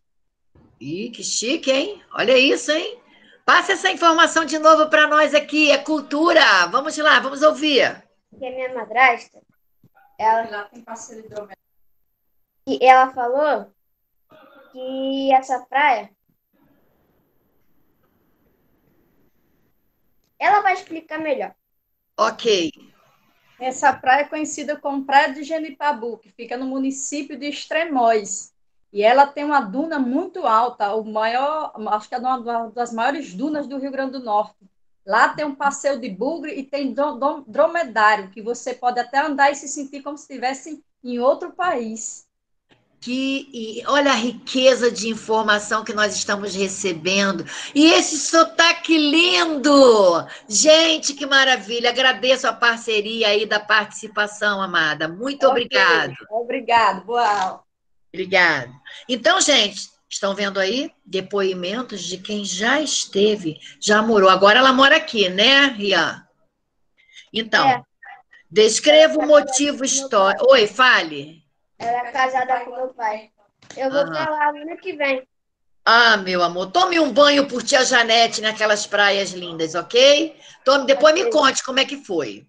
Ih, que chique, hein? Olha isso, hein? Passa essa informação de novo para nós aqui. É cultura. Vamos lá, vamos ouvir. Que a minha madrasta, ela. Lá tem parceiro hidrométrico. E ela falou que essa praia. Ela vai explicar melhor. Ok. Essa praia é conhecida como Praia de Genipabu, que fica no município de Extremóis. E ela tem uma duna muito alta, o maior, acho que é uma das maiores dunas do Rio Grande do Norte. Lá tem um passeio de bugre e tem dromedário, que você pode até andar e se sentir como se estivesse em outro país que e olha a riqueza de informação que nós estamos recebendo. E esse sotaque lindo! Gente, que maravilha! Agradeço a parceria aí da participação, amada. Muito okay. obrigado. Obrigado, boa. Obrigado. Então, gente, estão vendo aí depoimentos de quem já esteve, já morou. Agora ela mora aqui, né, Rian? Então, é. descreva o motivo histórico. Oi, fale. Ela é casada com meu pai. Eu vou para lá ano que vem. Ah, meu amor, tome um banho por tia Janete naquelas praias lindas, ok? Tome, depois me conte como é que foi.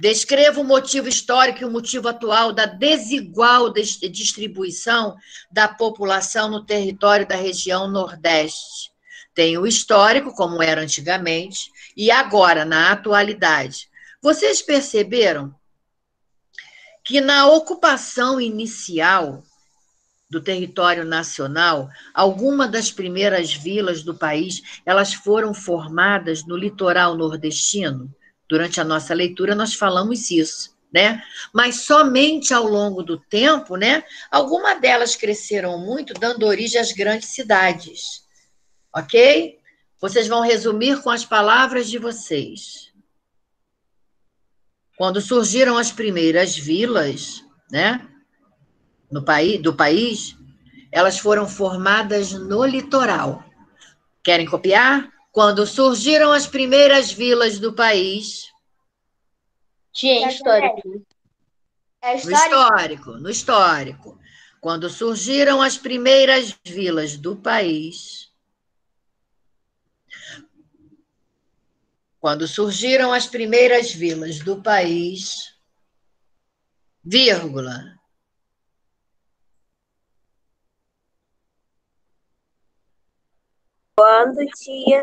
Descreva o motivo histórico e o motivo atual da desigual distribuição da população no território da região Nordeste. Tem o histórico, como era antigamente, e agora, na atualidade. Vocês perceberam que na ocupação inicial do território nacional, algumas das primeiras vilas do país, elas foram formadas no litoral nordestino. Durante a nossa leitura nós falamos isso, né? Mas somente ao longo do tempo, né, algumas delas cresceram muito, dando origem às grandes cidades. OK? Vocês vão resumir com as palavras de vocês. Quando surgiram as primeiras vilas, né, no país, do país, elas foram formadas no litoral. Querem copiar? Quando surgiram as primeiras vilas do país. Tinha histórico. É histórico. No histórico, no histórico. Quando surgiram as primeiras vilas do país, Quando surgiram as primeiras vilas do país, vírgula. Quando tinha.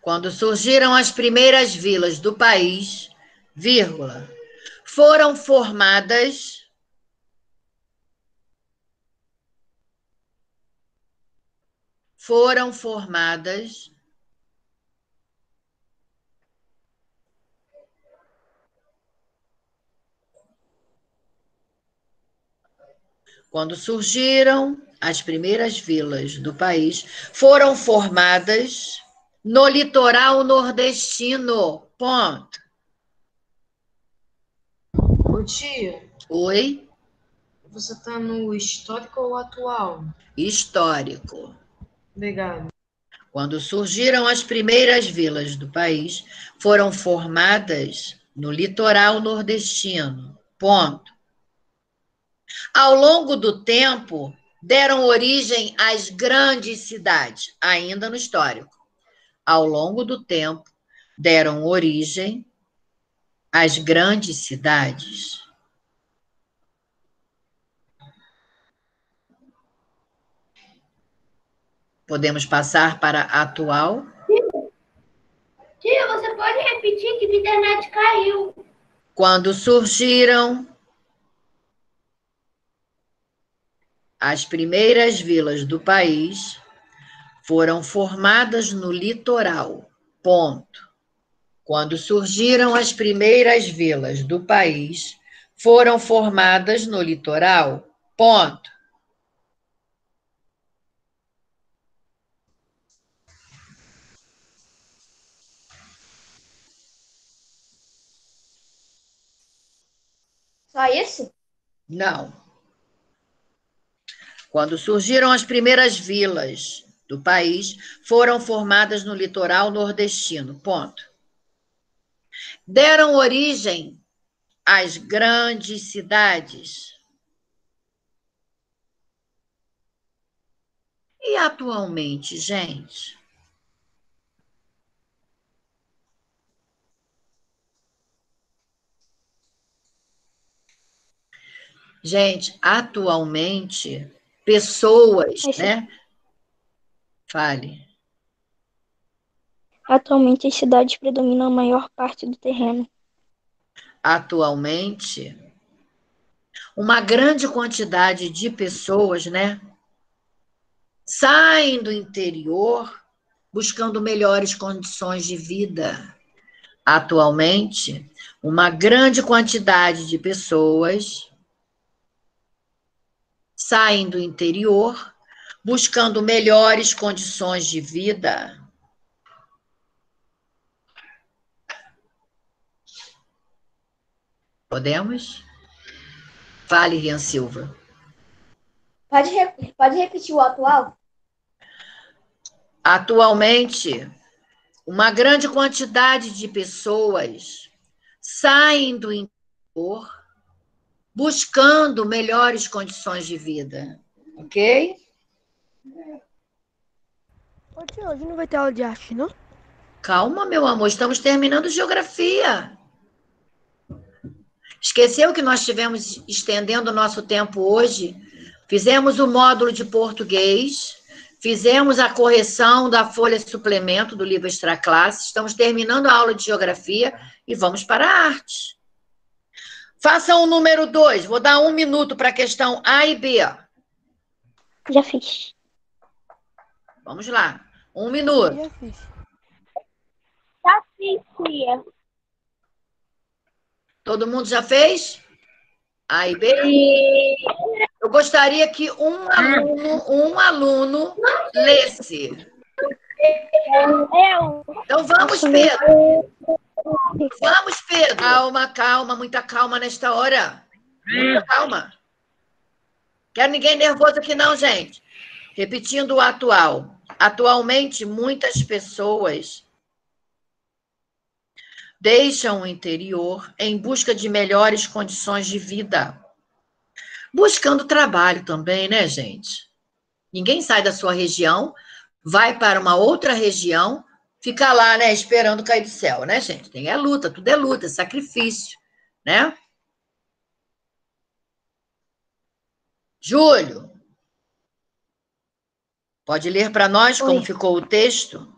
Quando surgiram as primeiras vilas do país, vírgula, foram formadas foram formadas quando surgiram as primeiras vilas do país, foram formadas no litoral nordestino. Ponto. Ô tia, Oi? você está no histórico ou atual? Histórico. Obrigado. Quando surgiram as primeiras vilas do país, foram formadas no litoral nordestino. Ponto. Ao longo do tempo, deram origem às grandes cidades, ainda no histórico. Ao longo do tempo, deram origem às grandes cidades. Podemos passar para a atual. Tia, você pode repetir que a internet caiu. Quando surgiram as primeiras vilas do país, foram formadas no litoral. Ponto. Quando surgiram as primeiras vilas do país, foram formadas no litoral. Ponto. Só isso? Não. Quando surgiram as primeiras vilas do país, foram formadas no litoral nordestino. Ponto. Deram origem às grandes cidades. E atualmente, gente? Gente, atualmente, pessoas, né? Fale. Atualmente, as cidades predominam a maior parte do terreno. Atualmente, uma grande quantidade de pessoas, né? Saem do interior buscando melhores condições de vida. Atualmente, uma grande quantidade de pessoas saem do interior buscando melhores condições de vida. Podemos? Fale, Rian Silva. Pode, pode repetir o atual? Atualmente, uma grande quantidade de pessoas saem do interior buscando melhores condições de vida. Ok? Ô hoje não vai ter aula de arte, não? Calma, meu amor, estamos terminando geografia. Esqueceu que nós tivemos estendendo o nosso tempo hoje? Fizemos o módulo de português, fizemos a correção da folha suplemento do livro Extra Classe, estamos terminando a aula de geografia e vamos para a arte. Façam o número 2, vou dar um minuto para a questão A e B. Já fiz. Vamos lá, um minuto. Já fiz. Já fiz, tia. Todo mundo já fez? A e B? Eu gostaria que um aluno, um aluno lesse. Eu. Então vamos, Pedro. Vamos, Pedro. Calma, calma, muita calma nesta hora. Muita calma. Quero ninguém nervoso aqui não, gente. Repetindo o atual. Atualmente, muitas pessoas deixam o interior em busca de melhores condições de vida. Buscando trabalho também, né, gente? Ninguém sai da sua região, vai para uma outra região, fica lá, né, esperando cair do céu, né, gente? Tem é luta, tudo é luta, é sacrifício, né? Júlio, pode ler para nós como Oi. ficou o texto?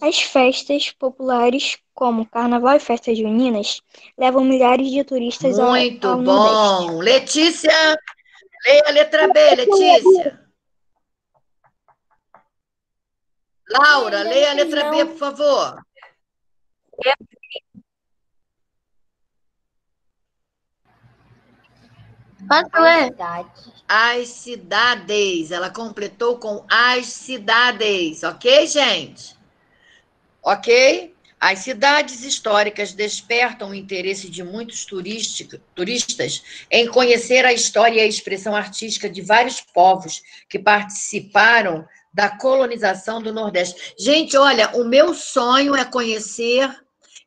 As festas populares, como Carnaval e festas juninas, levam milhares de turistas ao, Muito ao Nordeste. bom. Letícia, leia a letra B, Letícia. Laura, leia a letra B, por favor. Posso ler? As cidades. Ela completou com as cidades, ok, gente? Ok? As cidades históricas despertam o interesse de muitos turistas em conhecer a história e a expressão artística de vários povos que participaram da colonização do Nordeste. Gente, olha, o meu sonho é conhecer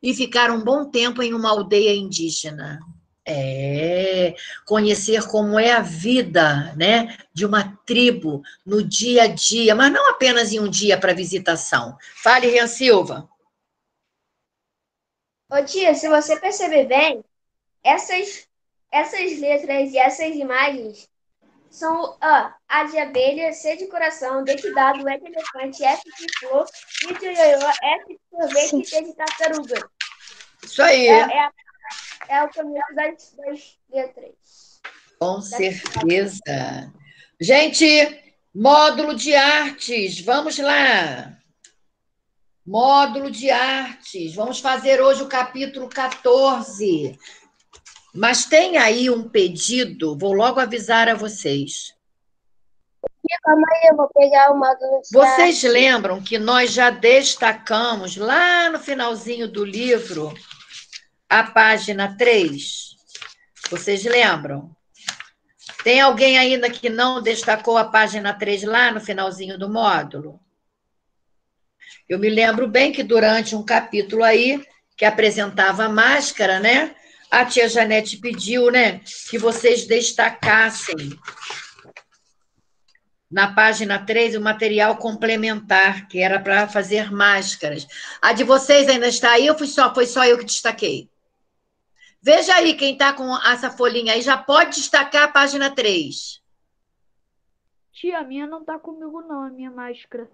e ficar um bom tempo em uma aldeia indígena. É, conhecer como é a vida, né, de uma tribo no dia a dia, mas não apenas em um dia para visitação. Fale, Rian Silva. Ô tia, se você perceber bem, essas, essas letras e essas imagens são A, A de abelha, C de coração, D de dado, E de elefante, F de flor, I de ioiô, F de sorvete e T de tartaruga. Isso aí. É, é, é o começo das, das letras. Com certeza. Gente, módulo de artes, vamos lá. Módulo de artes, vamos fazer hoje o capítulo 14. Mas tem aí um pedido, vou logo avisar a vocês. Calma aí, eu vou pegar o módulo de Vocês arte. lembram que nós já destacamos lá no finalzinho do livro a página 3? Vocês lembram? Tem alguém ainda que não destacou a página 3 lá no finalzinho do módulo? Eu me lembro bem que durante um capítulo aí, que apresentava a máscara, né? A tia Janete pediu, né, que vocês destacassem na página 3 o material complementar, que era para fazer máscaras. A de vocês ainda está aí ou foi só, foi só eu que destaquei? Veja aí quem está com essa folhinha aí, já pode destacar a página 3. Tia, a minha não tá comigo, não, a minha máscara.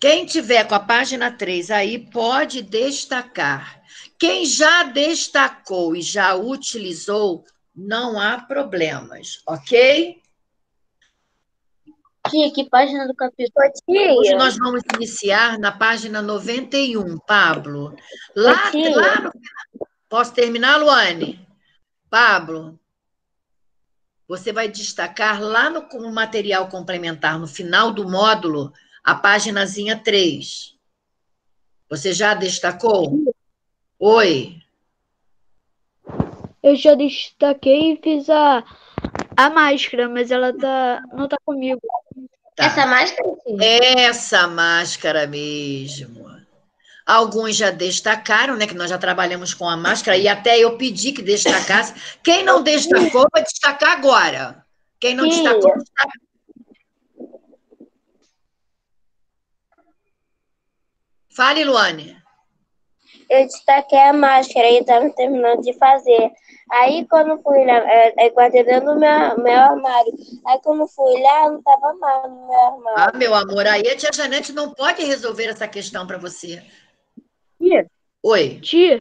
Quem tiver com a página 3 aí, pode destacar. Quem já destacou e já utilizou, não há problemas, ok? Tia, que página do capítulo? Hoje nós vamos iniciar na página 91, Pablo. Lá, Tia. lá no... Posso terminar, Luane? Pablo, você vai destacar lá no no material complementar, no final do módulo, a páginazinha 3. Você já destacou? Oi. Eu já destaquei e fiz a, a máscara, mas ela tá, não tá comigo. Tá. Essa máscara, tia? Essa máscara mesmo. Alguns já destacaram, né? Que nós já trabalhamos com a máscara, e até eu pedi que destacasse. Quem não destacou, vai destacar agora. Quem não Tia. destacou, destaca. Fale, Luane. Eu destaquei a máscara e estava terminando de fazer. Aí, quando fui lá, é, é, guardei dentro do meu, meu armário. Aí, quando fui lá, não estava mais no meu armário. Ah, meu amor, aí a tia Janete não pode resolver essa questão para você. Tia, Oi. Tia,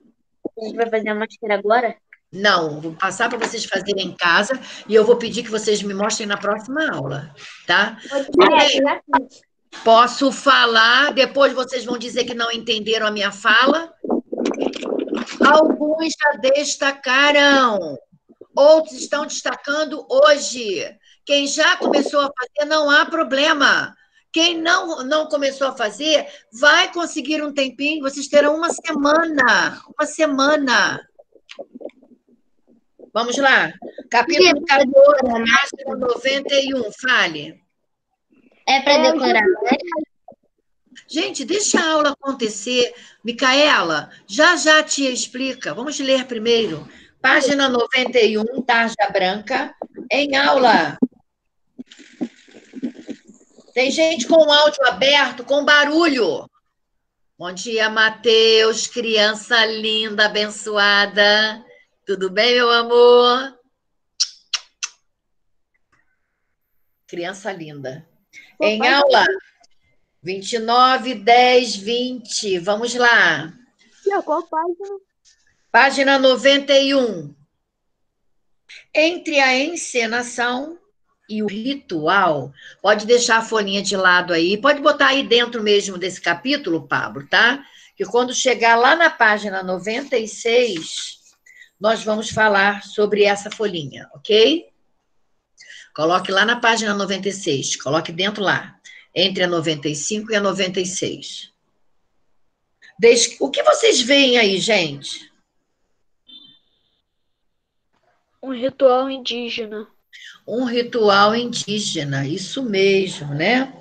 a gente vai fazer a máscara agora? Não, vou passar para vocês fazerem em casa e eu vou pedir que vocês me mostrem na próxima aula, tá? Fiz. Posso falar, depois vocês vão dizer que não entenderam a minha fala. Alguns já destacaram, outros estão destacando hoje. Quem já começou a fazer, não há problema. Quem não, não começou a fazer, vai conseguir um tempinho, vocês terão uma semana. Uma semana. Vamos lá. Capítulo 14, página 91, fale. É para decorar, né? Gente, deixa a aula acontecer. Micaela, já já a tia explica. Vamos ler primeiro. Página 91, tarja branca, em aula. Tem gente com o áudio aberto, com barulho. Bom dia, Matheus, criança linda, abençoada. Tudo bem, meu amor? Criança linda. Em aula 29, 10, 20. Vamos lá. Qual página? Página 91. Entre a encenação e o ritual, pode deixar a folhinha de lado aí, pode botar aí dentro mesmo desse capítulo, Pablo, tá? Que quando chegar lá na página 96, nós vamos falar sobre essa folhinha, ok? Coloque lá na página 96, coloque dentro lá, entre a 95 e a 96. Desde... O que vocês veem aí, gente? Um ritual indígena. Um ritual indígena, isso mesmo, né?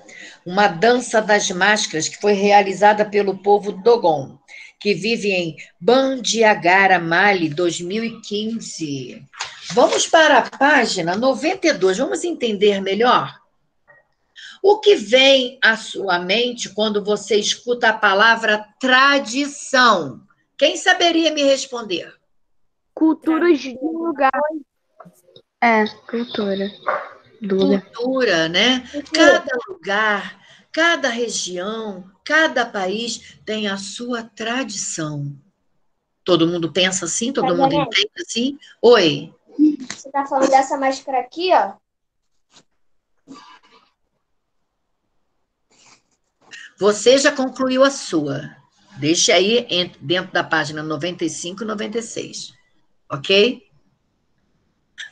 Uma dança das máscaras que foi realizada pelo povo Dogon, que vive em Bandiagara, Mali, 2015. Vamos para a página 92, vamos entender melhor? O que vem à sua mente quando você escuta a palavra tradição? Quem saberia me responder? Culturas de lugar. É, cultura. Lugar. Cultura, né? Cada lugar, cada região, cada país tem a sua tradição. Todo mundo pensa assim? Todo mundo entende assim? Oi. Você tá falando dessa máscara aqui, ó? Você já concluiu a sua. Deixe aí dentro da página 95 e 96. Ok?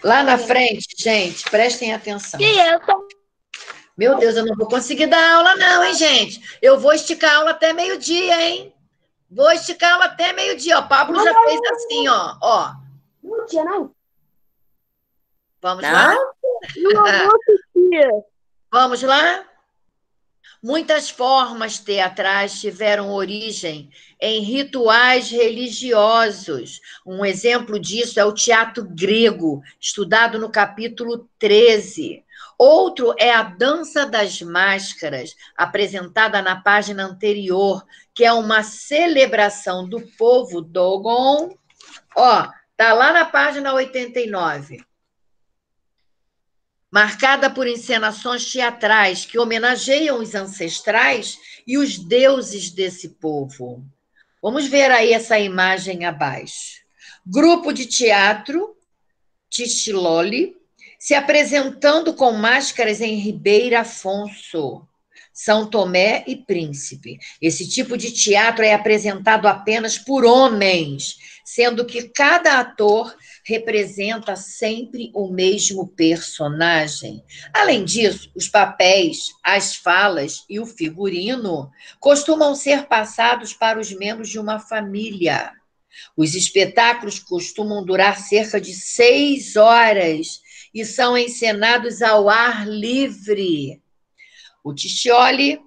Lá na frente, gente, prestem atenção. Meu Deus, eu não vou conseguir dar aula, não, hein, gente? Eu vou esticar a aula até meio-dia, hein? Vou esticar a aula até meio-dia. O Pablo já fez assim, ó. ó. Não tinha, não. Vamos não? lá? Não, Vamos lá? Muitas formas teatrais tiveram origem em rituais religiosos. Um exemplo disso é o teatro grego, estudado no capítulo 13. Outro é a dança das máscaras, apresentada na página anterior, que é uma celebração do povo Dogon. Ó, tá lá na página 89 marcada por encenações teatrais que homenageiam os ancestrais e os deuses desse povo. Vamos ver aí essa imagem abaixo. Grupo de teatro Tichiloli se apresentando com máscaras em Ribeira Afonso, São Tomé e Príncipe. Esse tipo de teatro é apresentado apenas por homens, sendo que cada ator representa sempre o mesmo personagem. Além disso, os papéis, as falas e o figurino costumam ser passados para os membros de uma família. Os espetáculos costumam durar cerca de seis horas e são encenados ao ar livre. O Tichiloli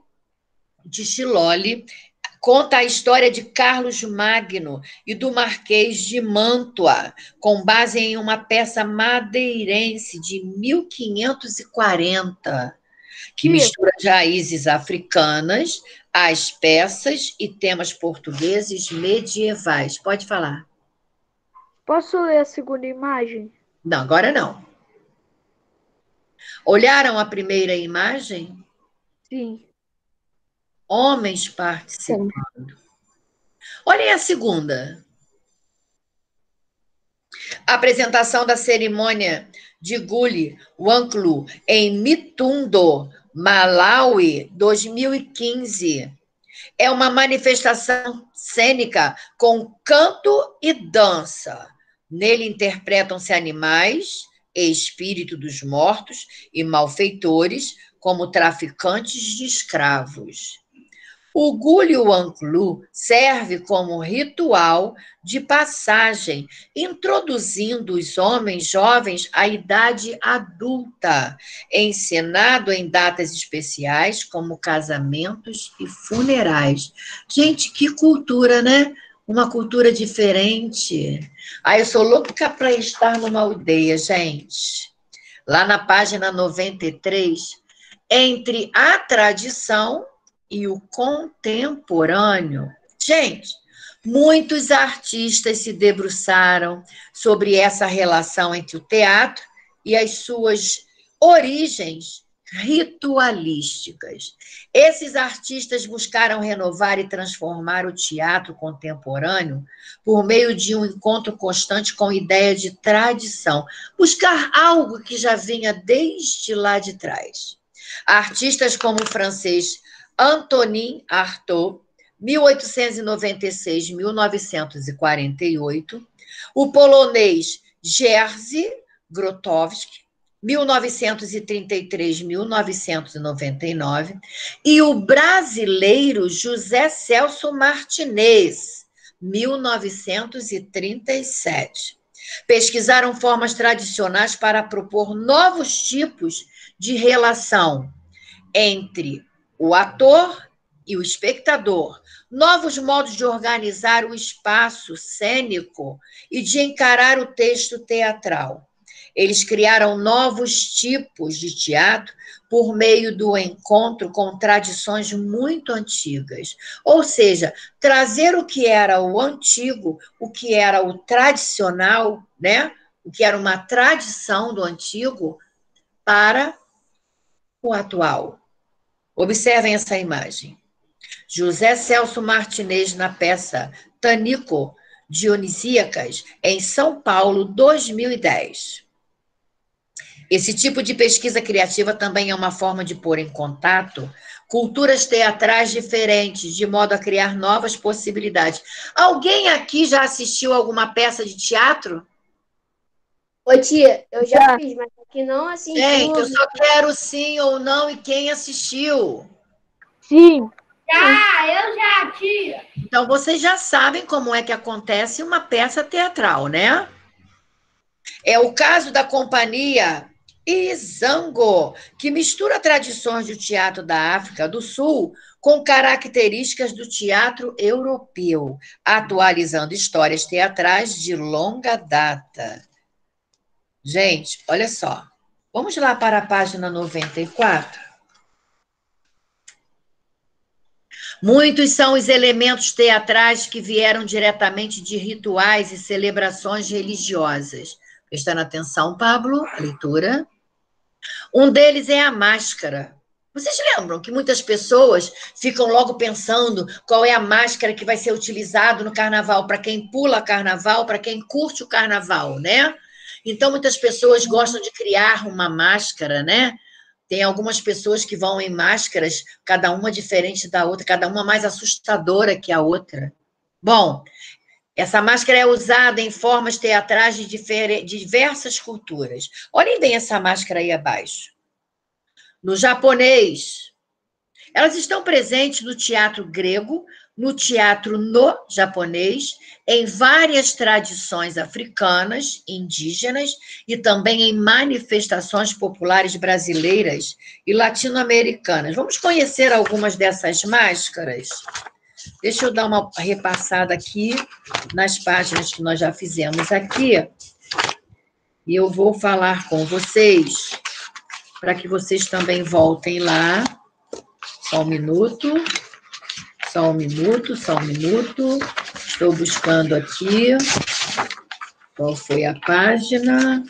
conta a história de Carlos Magno e do Marquês de Mantua, com base em uma peça madeirense de 1540, que mistura as raízes africanas, as peças e temas portugueses medievais. Pode falar. Posso ler a segunda imagem? Não, agora não. Olharam a primeira imagem? Sim homens participando. Olhem a segunda. A apresentação da cerimônia de Guli Wanklu em Mitundo, Malawi, 2015. É uma manifestação cênica com canto e dança. Nele interpretam-se animais, espírito dos mortos e malfeitores, como traficantes de escravos. O Gulhuanglu serve como ritual de passagem, introduzindo os homens jovens à idade adulta, encenado em datas especiais como casamentos e funerais. Gente, que cultura, né? Uma cultura diferente. Ah, eu sou louca para estar numa aldeia, gente. Lá na página 93, entre a tradição e o contemporâneo. Gente, Muitos artistas se debruçaram sobre essa relação entre o teatro e as suas origens ritualísticas. Esses artistas buscaram renovar e transformar o teatro contemporâneo por meio de um encontro constante com ideia de tradição, buscar algo que já vinha desde lá de trás. Artistas como o francês Antonin Artaud 1896-1948, o polonês Jerzy Grotowski, 1933-1999, e o brasileiro José Celso Martinez, 1937. Pesquisaram formas tradicionais para propor novos tipos de relação entre o ator e o espectador, novos modos de organizar o espaço cênico e de encarar o texto teatral. Eles criaram novos tipos de teatro por meio do encontro com tradições muito antigas. Ou seja, trazer o que era o antigo, o que era o tradicional, né? O que era uma tradição do antigo para o atual. Observem essa imagem. José Celso Martinez na peça Tanico Dionisíacas, em São Paulo, 2010. Esse tipo de pesquisa criativa também é uma forma de pôr em contato culturas teatrais diferentes, de modo a criar novas possibilidades. Alguém aqui já assistiu alguma peça de teatro? Ô tia, eu já, já. fiz, mas aqui não assim. Gente, eu só quero sim ou não e quem assistiu. Sim. Já, eu já, tia. Então, vocês já sabem como é que acontece uma peça teatral, né? É o caso da companhia Izango, que mistura tradições do teatro da África do Sul com características do teatro europeu, atualizando histórias teatrais de longa data. Gente, olha só. Vamos lá para a página 94. Muitos são os elementos teatrais que vieram diretamente de rituais e celebrações religiosas. Prestando atenção, Pablo, a leitura. Um deles é a máscara. Vocês lembram que muitas pessoas ficam logo pensando qual é a máscara que vai ser utilizado no carnaval para quem pula carnaval, para quem curte o carnaval, né? Então muitas pessoas gostam de criar uma máscara, né? Tem algumas pessoas que vão em máscaras, cada uma diferente da outra, cada uma mais assustadora que a outra. Bom, essa máscara é usada em formas teatrais de, diversas culturas. Olhem bem essa máscara aí abaixo. No japonês, elas estão presentes no teatro grego, no teatro no japonês, em várias tradições africanas, indígenas e também em manifestações populares brasileiras e latino-americanas. Vamos conhecer algumas dessas máscaras? Deixa eu dar uma repassada aqui nas páginas que nós já fizemos aqui. E eu vou falar com vocês para que vocês também voltem lá. Só um minuto. Só um minuto, só um minuto. Estou buscando aqui. Qual foi a página?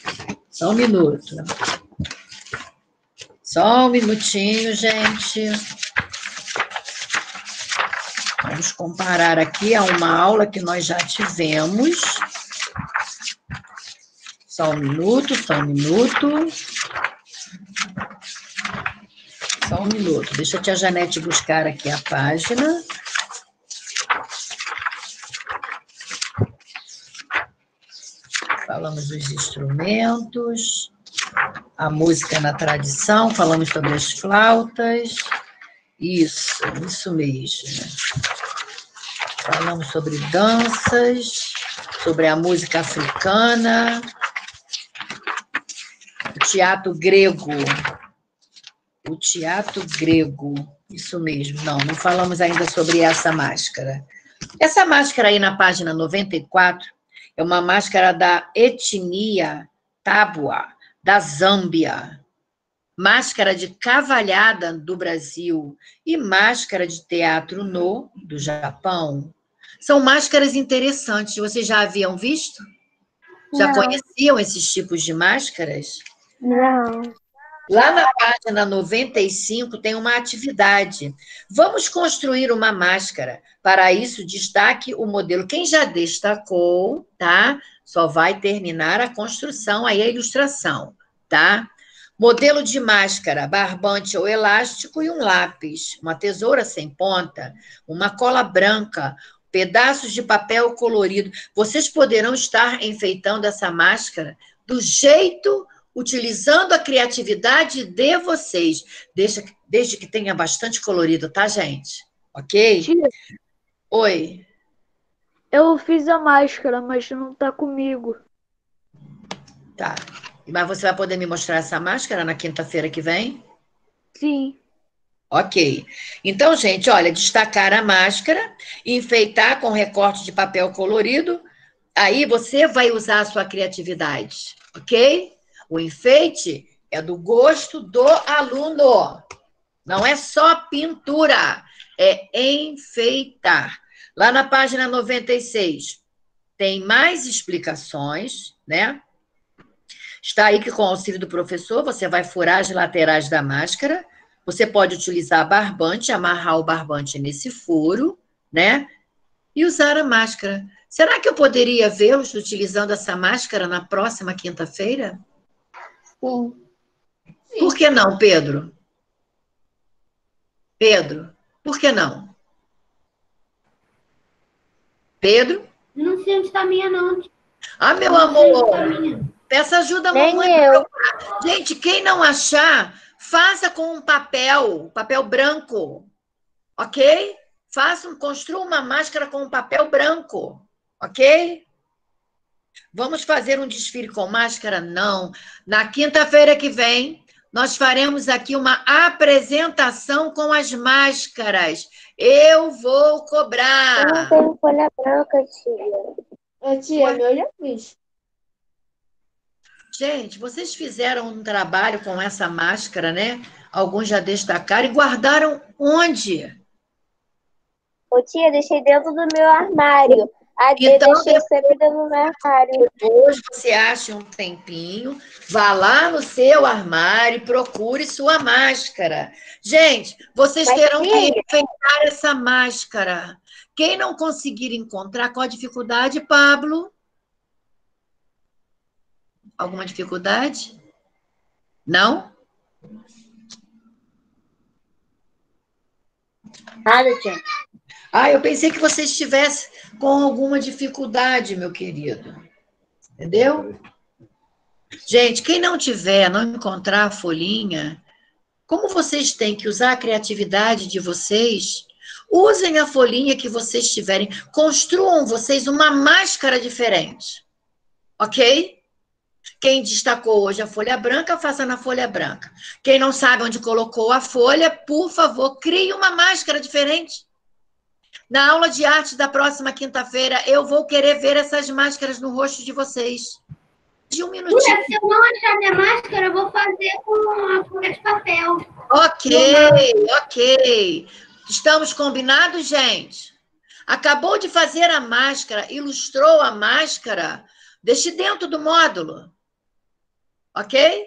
Só um minuto. Só um minutinho, gente. Vamos comparar aqui a uma aula que nós já tivemos. Só um minuto, só um minuto. Só um minuto. Deixa a tia Janete buscar aqui a página. Falamos dos instrumentos, a música na tradição, falamos sobre as flautas. Isso, isso mesmo. Falamos sobre danças, sobre a música africana, o teatro grego, o teatro grego. Isso mesmo. Não, não falamos ainda sobre essa máscara. Essa máscara aí na página 94 é uma máscara da etnia Tabua, da Zâmbia. Máscara de cavalhada do Brasil e máscara de teatro no do Japão. São máscaras interessantes. Vocês já haviam visto? Já Não. conheciam esses tipos de máscaras? Não. Lá na página 95 tem uma atividade. Vamos construir uma máscara. Para isso, destaque o modelo. Quem já destacou, tá? Só vai terminar a construção, aí a ilustração, tá? Modelo de máscara, barbante ou elástico e um lápis, uma tesoura sem ponta, uma cola branca, pedaços de papel colorido. Vocês poderão estar enfeitando essa máscara do jeito, utilizando a criatividade de vocês, desde, desde que tenha bastante colorido, tá, gente? Ok? Tia, Oi. eu fiz a máscara, mas não tá comigo. Tá. Mas você vai poder me mostrar essa máscara na quinta-feira que vem? Sim. Ok. Então, gente, olha, destacar a máscara, enfeitar com recorte de papel colorido. Aí você vai usar a sua criatividade, ok? O enfeite é do gosto do aluno. Não é só pintura, é enfeitar. Lá na página 96 tem mais explicações, né? Está aí que com o auxílio do professor você vai furar as laterais da máscara. Você pode utilizar barbante, amarrar o barbante nesse furo, né? E usar a máscara. Será que eu poderia vê-los utilizando essa máscara na próxima quinta-feira? Sim. Por que não, Pedro? Pedro, por que não? Pedro? Não sei onde está a minha, não. Ah, meu amor, tá peça ajuda a Nem mamãe. eu. Gente, quem não achar, faça com um papel, papel branco, ok? Faça, um- construa uma máscara com um papel branco, ok? Vamos fazer um desfile com máscara? Não. Na quinta-feira que vem, nós faremos aqui uma apresentação com as máscaras. Eu vou Eu não cobrar. tenho folha branca, tia. Ô, tia, meu já fiz. Gente, vocês fizeram um trabalho com essa máscara, né? Alguns já destacaram e guardaram onde? Ô, tia, deixei dentro do meu armário. A D Então, deixei sempre dentro do meu armário. Depois você acha um tempinho, vá lá no seu armário e procure sua máscara. Gente, vocês Mas, terão que enfeitar essa máscara. Quem não conseguir encontrar, qual a dificuldade, Pablo? Alguma dificuldade? Não? Nada, tia. Ah, eu pensei que você estivesse com alguma dificuldade, meu querido. Entendeu? Gente, quem não tiver, não encontrar a folhinha, como vocês têm que usar a criatividade de vocês, usem a folhinha que vocês tiverem, construam vocês uma máscara diferente. Ok? Quem destacou hoje a folha branca, faça na folha branca. Quem não sabe onde colocou a folha, por favor, crie uma máscara diferente. Na aula de arte da próxima quinta-feira, eu vou querer ver essas máscaras no rosto de vocês. De um minutinho. Se eu não achar minha máscara, eu vou fazer com a folha de papel. Ok, ok. Estamos combinados, gente? Acabou de fazer a máscara, ilustrou a máscara. Deixe dentro do módulo. Ok?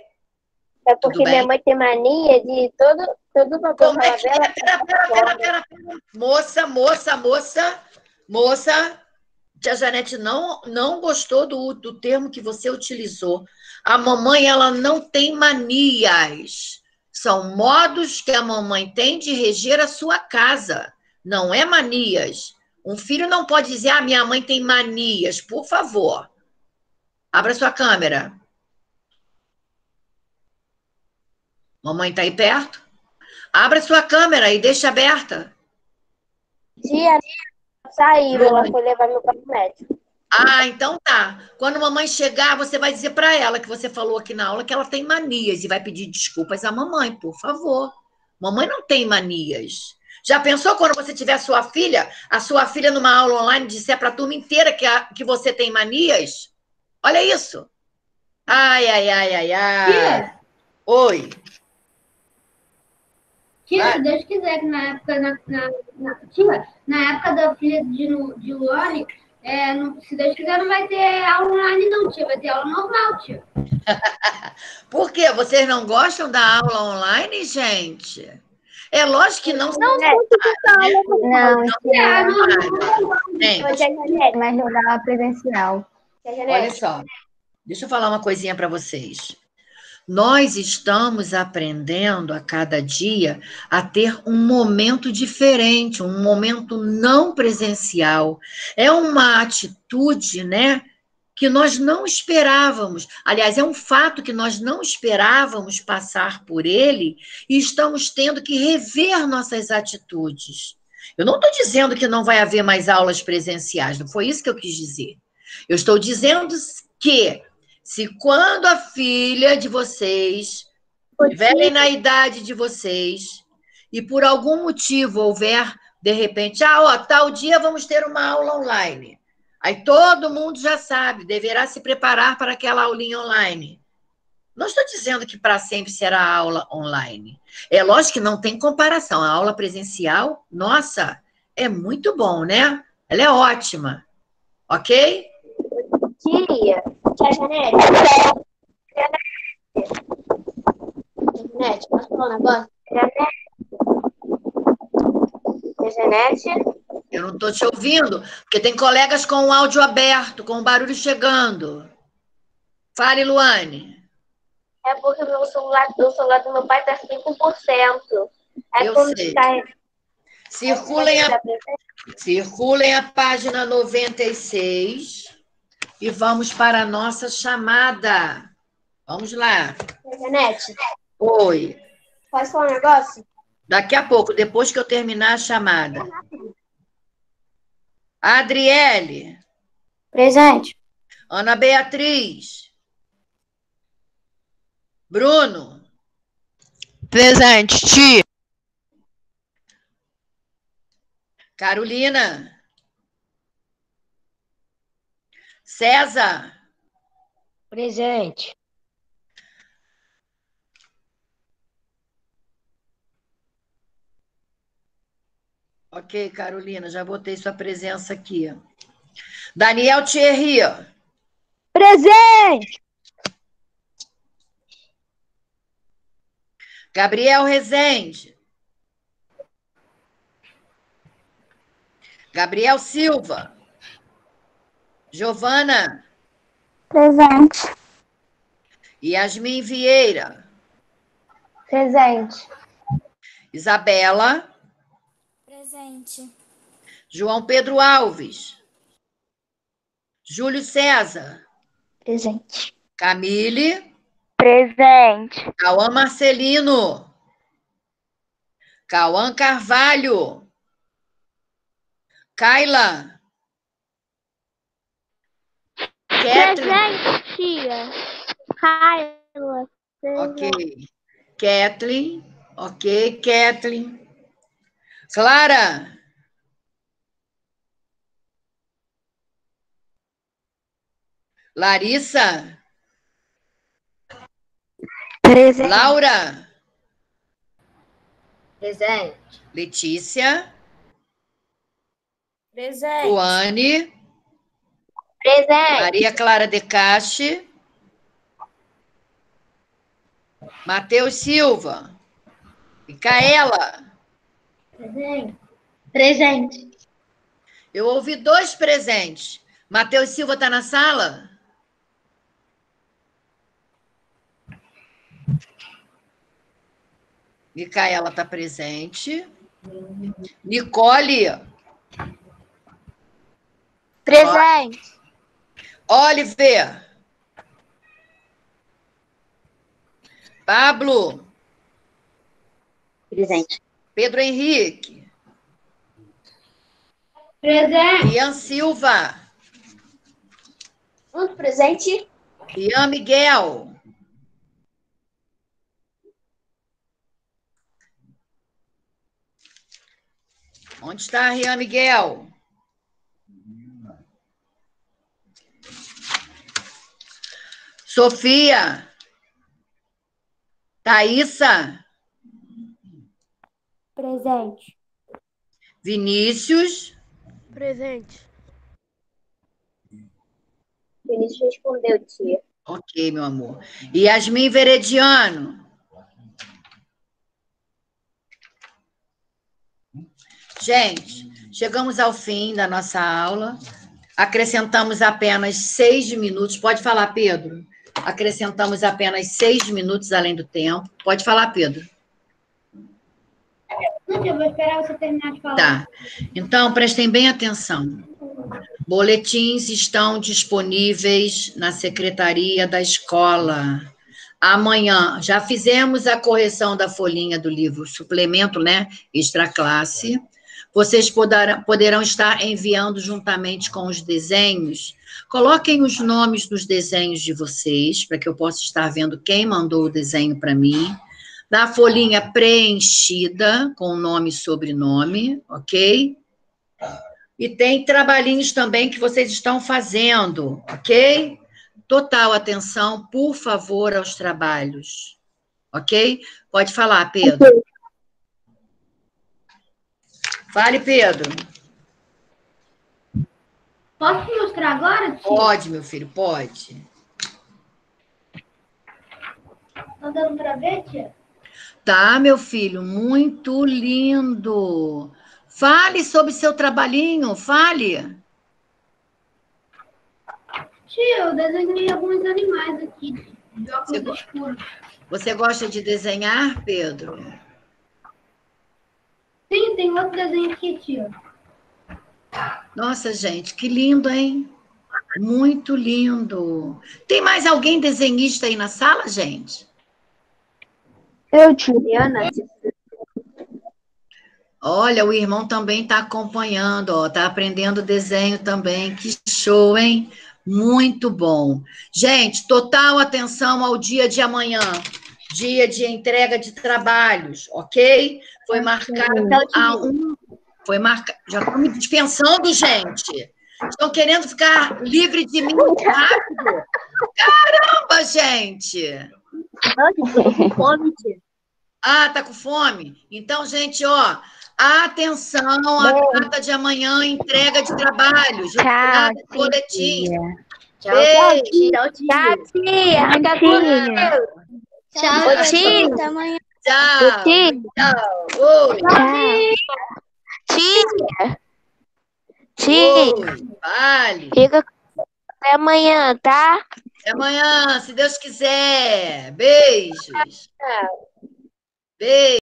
É porque minha mãe tem mania de todo, todo papel Como é que é? pera, pera, pera, pera. Moça, moça, moça, moça. Tia Janete não, não gostou do, do termo que você utilizou. A mamãe, ela não tem manias. São modos que a mamãe tem de reger a sua casa. Não é manias. Um filho não pode dizer, ah, minha mãe tem manias. Por favor. Abra sua câmera. Mamãe está aí perto? Abra sua câmera e deixa aberta. Tia, saiu, ela foi levar meu para o médico. Ah, então tá. Quando a mamãe chegar, você vai dizer para ela que você falou aqui na aula que ela tem manias e vai pedir desculpas à mamãe, por favor. Mamãe não tem manias. Já pensou quando você tiver sua filha, a sua filha numa aula online disser para a turma inteira que, a- que você tem manias? Olha isso. Ai, ai, ai, ai, ai. Tia, Oi. Se Deus quiser, que na época, na, na, na, tia, na época da filha de, de Luane, é, não- se Deus quiser, não vai ter aula online, não, tia. Vai ter aula normal, tia. Por quê? Vocês não gostam da aula online, gente? É lógico que não. Não, não, Não, tia, Gente, mas não dá aula presencial. Olha só, deixa eu falar uma coisinha para vocês. Nós estamos aprendendo a cada dia a ter um momento diferente, um momento não presencial. É uma atitude, né, que nós não esperávamos. Aliás, é um fato que nós não esperávamos passar por ele e estamos tendo que rever nossas atitudes. Eu não estou dizendo que não vai haver mais aulas presenciais, não foi isso que eu quis dizer. Eu estou dizendo que se quando a filha de vocês estiverem na idade de vocês e por algum motivo houver, de repente, ah, ó, tal dia vamos ter uma aula online. Aí todo mundo já sabe, deverá se preparar para aquela aulinha online. Não estou dizendo que para sempre será aula online. É lógico que não tem comparação. A aula presencial, nossa, é muito bom, né? Ela é ótima. Ok? Tia, tia Janete. Janete, posso falar um negócio? Tia Janete? Eu não estou te ouvindo, porque tem colegas com o áudio aberto, com o barulho chegando. Fale, Luane. É porque meu celular, o celular do meu pai tá 5%. Aí Eu sei. descarrega. Circulem a, circulem a página 96 e vamos para a nossa chamada. Vamos lá. Janete, Oi. posso falar um negócio? Daqui a pouco, depois que eu terminar a chamada. Adriele. Presente. Ana Beatriz. Bruno. Presente, tia. Carolina. César. Presente. Ok, Carolina, já botei sua presença aqui. Daniel Thierry. Presente! Gabriel Rezende. Gabriel Silva. Giovana. Presente. Yasmin Vieira. Presente. Isabela. Presente. João Pedro Alves. Júlio César. Presente. Camille. Presente. Cauã Marcelino. Cauã Carvalho. Kaila. Kathleen. tia. Kaila. Ok. Kathleen. Ok, Kathleen. Clara. Larissa. Presente. Laura. Presente. Letícia. Presente. Luane. Presente. Maria Clara De Cache. Matheus Silva. Micaela. Presente. Presente. Eu ouvi dois presentes. Matheus Silva está na sala? Micaela está presente. Nicole. Presente. Oliver. Pablo. Presente. Pedro Henrique. Presente. Ian Silva. Um presente. Ian Miguel. Onde está Rian Miguel? Sofia. Thaísa. Presente. Vinícius. Presente. Vinícius respondeu, tia. Ok, meu amor. Yasmin Verediano. Gente, chegamos ao fim da nossa aula. Acrescentamos apenas seis minutos. Pode falar, Pedro. Acrescentamos apenas seis minutos além do tempo. Pode falar, Pedro. Não, eu vou esperar você terminar de falar. Tá. Então, prestem bem atenção. Boletins estão disponíveis na secretaria da escola. Amanhã já fizemos a correção da folhinha do livro suplemento, né? Extra classe. Vocês poderão, poderão estar enviando juntamente com os desenhos. Coloquem os nomes dos desenhos de vocês, para que eu possa estar vendo quem mandou o desenho para mim. Na folhinha preenchida, com nome e sobrenome, ok? E tem trabalhinhos também que vocês estão fazendo, ok? Total atenção, por favor, aos trabalhos. Ok? Pode falar, Pedro. Fale, Pedro. Posso mostrar agora? tia? Pode, meu filho, pode. Tá dando pra ver, tia? Tá, meu filho, muito lindo. Fale sobre seu trabalhinho, fale. Tia, eu desenhei alguns animais aqui, de óculos escuros. Você gosta de desenhar, Pedro? Sim, tem outro desenho aqui, tia. Nossa, gente, que lindo, hein? Muito lindo. Tem mais alguém desenhista aí na sala, gente? Eu, tia. Olha, o irmão também está acompanhando, ó, está aprendendo desenho também. Que show, hein? Muito bom. Gente, total atenção ao dia de amanhã, dia de entrega de trabalhos, ok? Foi marcado a um. Foi marcado. Já estou me dispensando, gente. Estão querendo ficar livre de mim rápido? Caramba, gente! Ah, tá com fome? Então, gente, ó, atenção, a data de amanhã, entrega de trabalhos, de boletim. Tchau, Beijo. Tchau, tia. Fica com Deus. Tchau, Ô, tia. Até amanhã. Tchau. Tia. Tchau. Oi. Tia. Tia. Oi. Vale. Fica até amanhã, tá? Até amanhã, se Deus quiser. Beijos. Beijo.